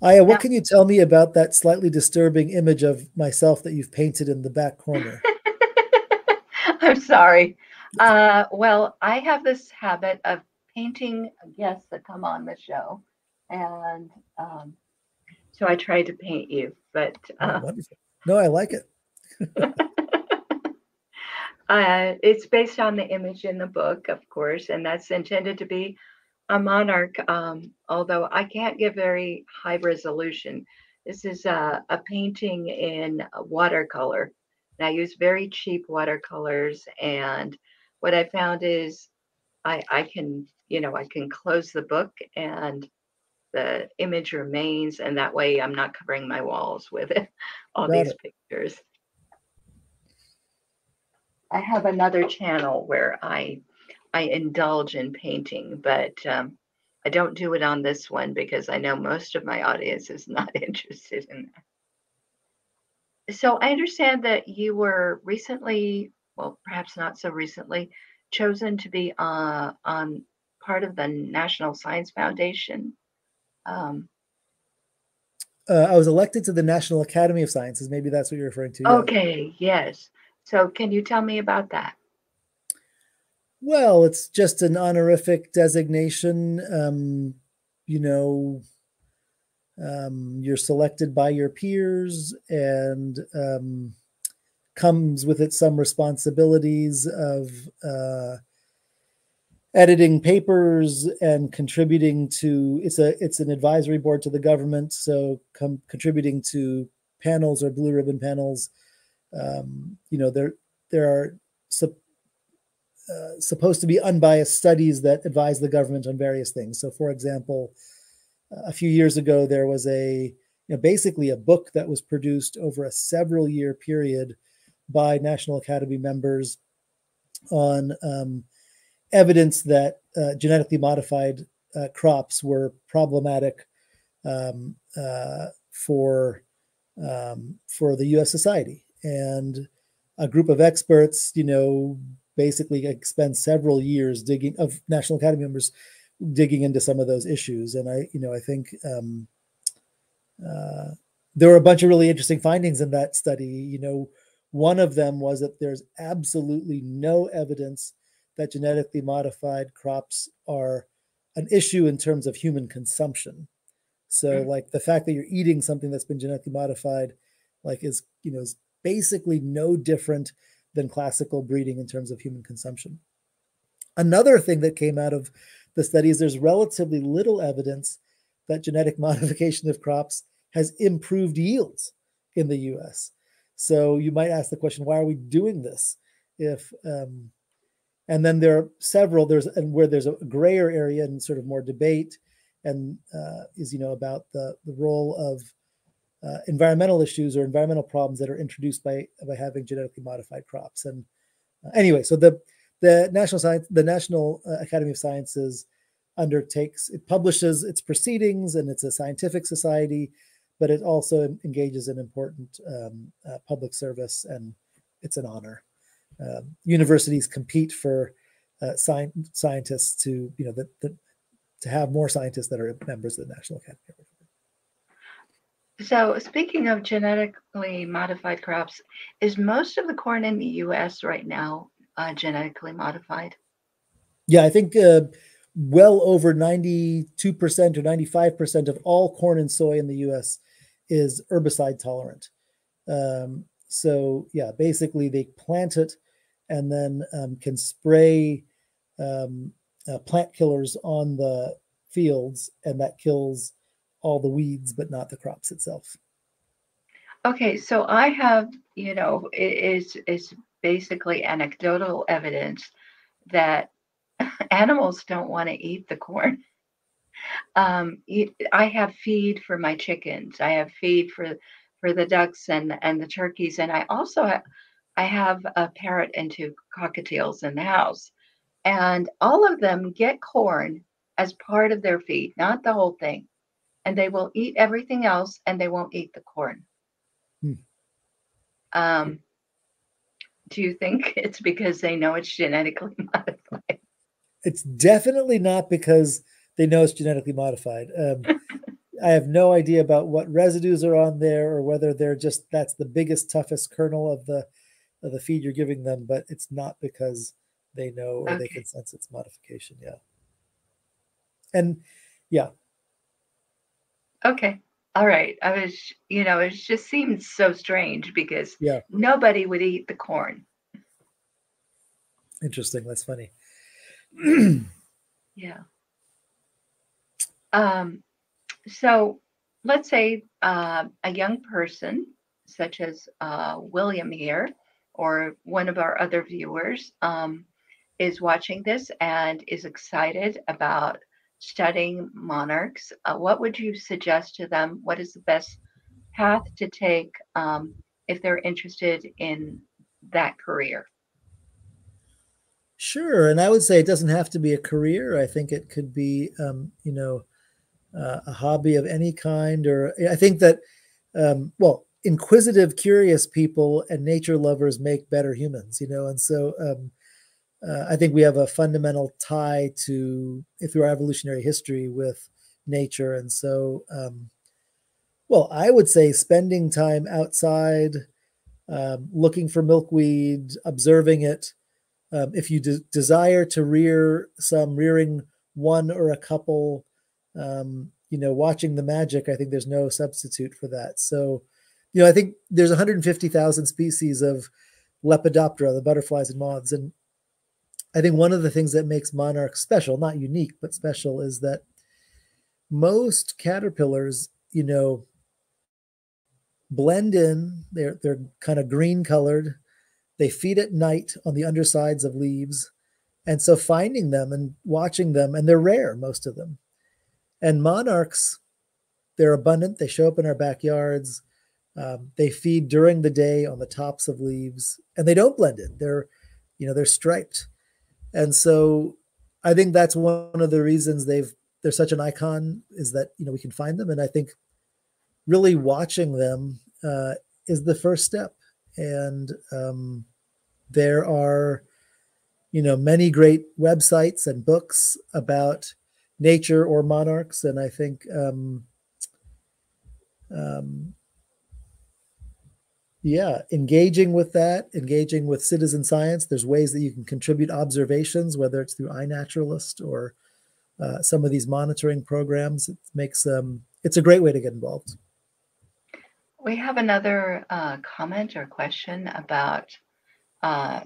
Aya, what Yeah. can you tell me about that slightly disturbing image of myself that you've painted in the back corner? [LAUGHS] I'm sorry. Uh, well, I have this habit of painting guests that come on the show, and um, so I tried to paint you, but Oh, uh. No, I like it. [LAUGHS] uh, it's based on the image in the book, of course, and that's intended to be a monarch. Um, although I can't get very high resolution. This is a, a painting in watercolor. And I use very cheap watercolors, and what I found is I, I can, you know, I can close the book and the image remains, and that way I'm not covering my walls with it, [LAUGHS] all Got these it. pictures. I have another channel where I I indulge in painting, but um, I don't do it on this one because I know most of my audience is not [LAUGHS] interested in that. So I understand that you were recently, well, perhaps not so recently, chosen to be uh, on part of the National Science Foundation. Um, Uh, I was elected to the National Academy of Sciences. Maybe that's what you're referring to. yeah. okay, yes. So can you tell me about that? Well, it's just an honorific designation. Um, you know, um, you're selected by your peers and um, comes with it some responsibilities of uh, editing papers and contributing to it's a it's an advisory board to the government so com- contributing to panels or blue ribbon panels um, you know there there are uh, supposed to be unbiased studies that advise the government on various things. So, for example, a few years ago, there was a you know, basically a book that was produced over a several year period by National Academy members on um, evidence that uh, genetically modified uh, crops were problematic um, uh, for um, for the U.S. society, and a group of experts, you know, basically spend several years digging of National Academy members digging into some of those issues. And I, you know, I think um, uh, there were a bunch of really interesting findings in that study. You know, one of them was that there's absolutely no evidence that genetically modified crops are an issue in terms of human consumption. So, Mm. like the fact that you're eating something that's been genetically modified, like is you know is basically no different than classical breeding in terms of human consumption. Another thing that came out of the study is there's relatively little evidence that genetic [LAUGHS] modification of crops has improved yields in the US. So you might ask the question, why are we doing this? If um, and then there are several there's and where there's a grayer area and sort of more debate and uh, is you know about the the role of uh, environmental issues or environmental problems that are introduced by by having genetically modified crops. And uh, anyway, so the the national science the National uh, Academy of Sciences undertakes it publishes its proceedings and it's a scientific society, but it also engages in important um, uh, public service and it's an honor. Um, universities compete for uh, sci- scientists to you know that, that to have more scientists that are members of the National Academy. So, speaking of genetically modified crops, is most of the corn in the U.S. right now uh, genetically modified? Yeah, I think uh, well over 92% or 95% of all corn and soy in the US is herbicide tolerant. Um, so, yeah, basically they plant it and then um, can spray um, uh, plant killers on the fields, and that kills all the weeds, but not the crops itself. Okay, so I have, you know, it is is basically anecdotal evidence that [LAUGHS] animals don't want to eat the corn. [LAUGHS] Um, I have feed for my chickens. I have feed for for the ducks and and the turkeys, and I also have I have a parrot and two cockatiels in the house, and all of them get corn as part of their feed, not the whole thing. And they will eat everything else and they won't eat the corn. Hmm. Um, do you think [LAUGHS] it's because they know it's genetically [LAUGHS] modified? It's definitely not because they know it's genetically modified. Um, [LAUGHS] I have no idea about what residues are on there or whether they're just that's the biggest, toughest kernel of the of the feed you're giving them, but it's not because they know or they can sense its modification. Yeah. And yeah, Okay. All right. I was, you know, it just seems so strange because Yeah. nobody would eat the corn. interesting. That's funny. [CLEARS THROAT] Yeah. Um, so let's say uh, a young person, such as uh, William here, or one of our other viewers, um, is watching this and is excited about studying monarchs. Uh, what would you suggest to them? What is the best path to take um, if they're interested in that career? Sure, and I would say it doesn't have to be a career. I think it could be, um, you know, uh, a hobby of any kind. Or I think that, um, well, inquisitive, curious people and nature lovers make better humans. You know, and so um, uh, I think we have a fundamental tie to through our evolutionary history with nature, and so, um, well, I would say spending time outside, um, looking for milkweed, observing it. Um, if you de- desire to rear some, rearing one or a couple, um, you know, watching the magic, I think there's no substitute for that. So, you know, I think there's 150,000 species of Lepidoptera, the butterflies and moths, and I think one of the things that makes monarchs special, not unique but special, is that most caterpillars, you know, blend in. They're they're kind of green colored. They feed at night on the undersides of leaves. And so finding them and watching them, and they're rare, most of them. And monarchs, they're abundant. They show up in our backyards. Um, they feed during the day on the tops of leaves, and they don't blend in. They're, you know, they're striped. And so I think that's one of the reasons they've they're such an icon is that you know we can find them, and I think really watching them uh, is the first step. And um, there are, you know, many great websites and books about nature or monarchs, and I think um, um, yeah, engaging with that, engaging with citizen science. There's ways that you can contribute observations, whether it's through iNaturalist or uh, some of these monitoring programs. It makes um, it's a great way to get involved. We have another uh, comment or question about uh,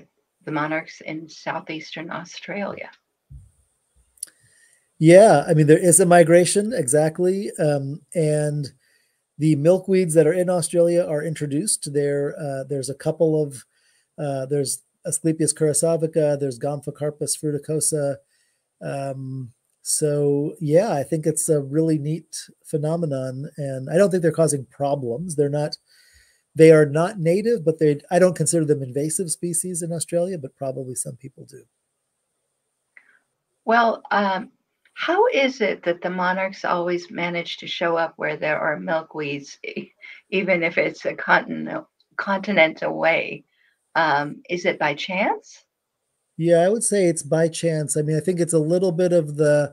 the monarchs in southeastern Australia. Yeah, I mean there is a migration exactly, um, and the milkweeds that are in Australia are introduced. There, uh, there's a couple of uh, there's Asclepias curassavica, there's Gomphocarpus fruticosa. Um, so yeah, I think it's a really neat phenomenon, and I don't think they're causing problems. They're not. They are not native, but they. I don't consider them invasive species in Australia, but probably some people do. Well, um, how is it that the monarchs always manage to show up where there are milkweeds, even if it's a continent continent away? Um, is it by chance? Yeah, I would say it's by chance. I mean, I think it's a little bit of the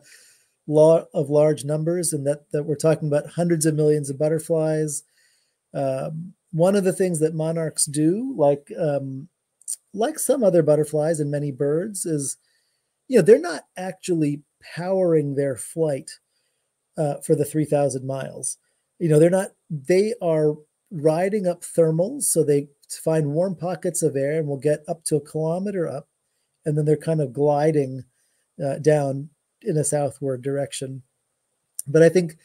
law of large numbers, and that that we're talking about hundreds of millions of butterflies. Um, one of the things that monarchs do, like um, like some other butterflies and many birds, is you know they're not actually powering their flight uh, for the three thousand miles. You know, they're not. They are riding up thermals, so they find warm pockets of air and will get up to a kilometer up and then they're kind of gliding uh, down in a southward direction. But I think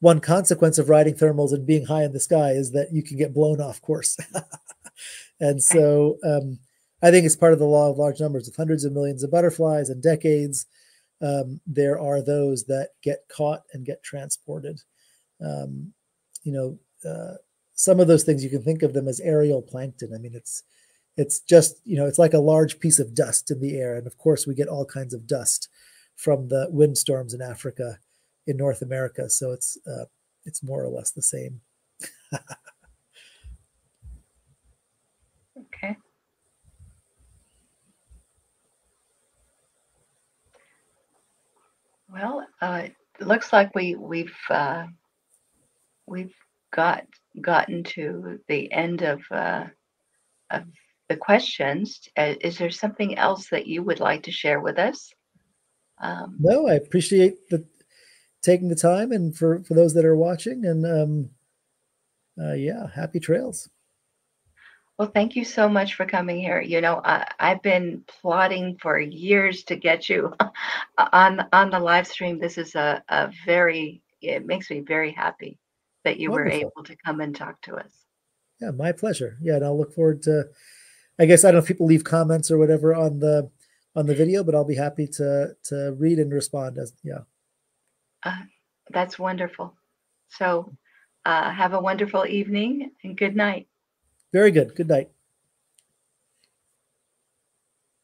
one consequence of riding thermals and being high in the sky is that you can get blown off course. [LAUGHS] and so um, I think it's part of the law of large numbers with hundreds of millions of butterflies and decades. Um, there are those that get caught and get transported. Um, you know, uh, some of those things you can think of them as aerial plankton. I mean, it's it's just you know it's like a large piece of dust in the air and of course we get all kinds of dust from the windstorms in africa in north america so it's uh, it's more or less the same [LAUGHS] Okay. Well, uh, it looks like we we've uh, we've got gotten to the end of uh, of the questions. Uh, is there something else that you would like to share with us? Um, no i appreciate the taking the time and for for those that are watching and um uh, yeah happy trails Well, thank you so much for coming here. You know, I, I've been plotting for years to get you [LAUGHS] on on the live stream. This is a, a very it makes me very happy that you were able to come and talk to us. yeah my pleasure yeah and i'll look forward to i guess i don't know if people leave comments or whatever on the on the video but i'll be happy to to read and respond as yeah That's wonderful. So uh, have a wonderful evening and good night. Very good. Good night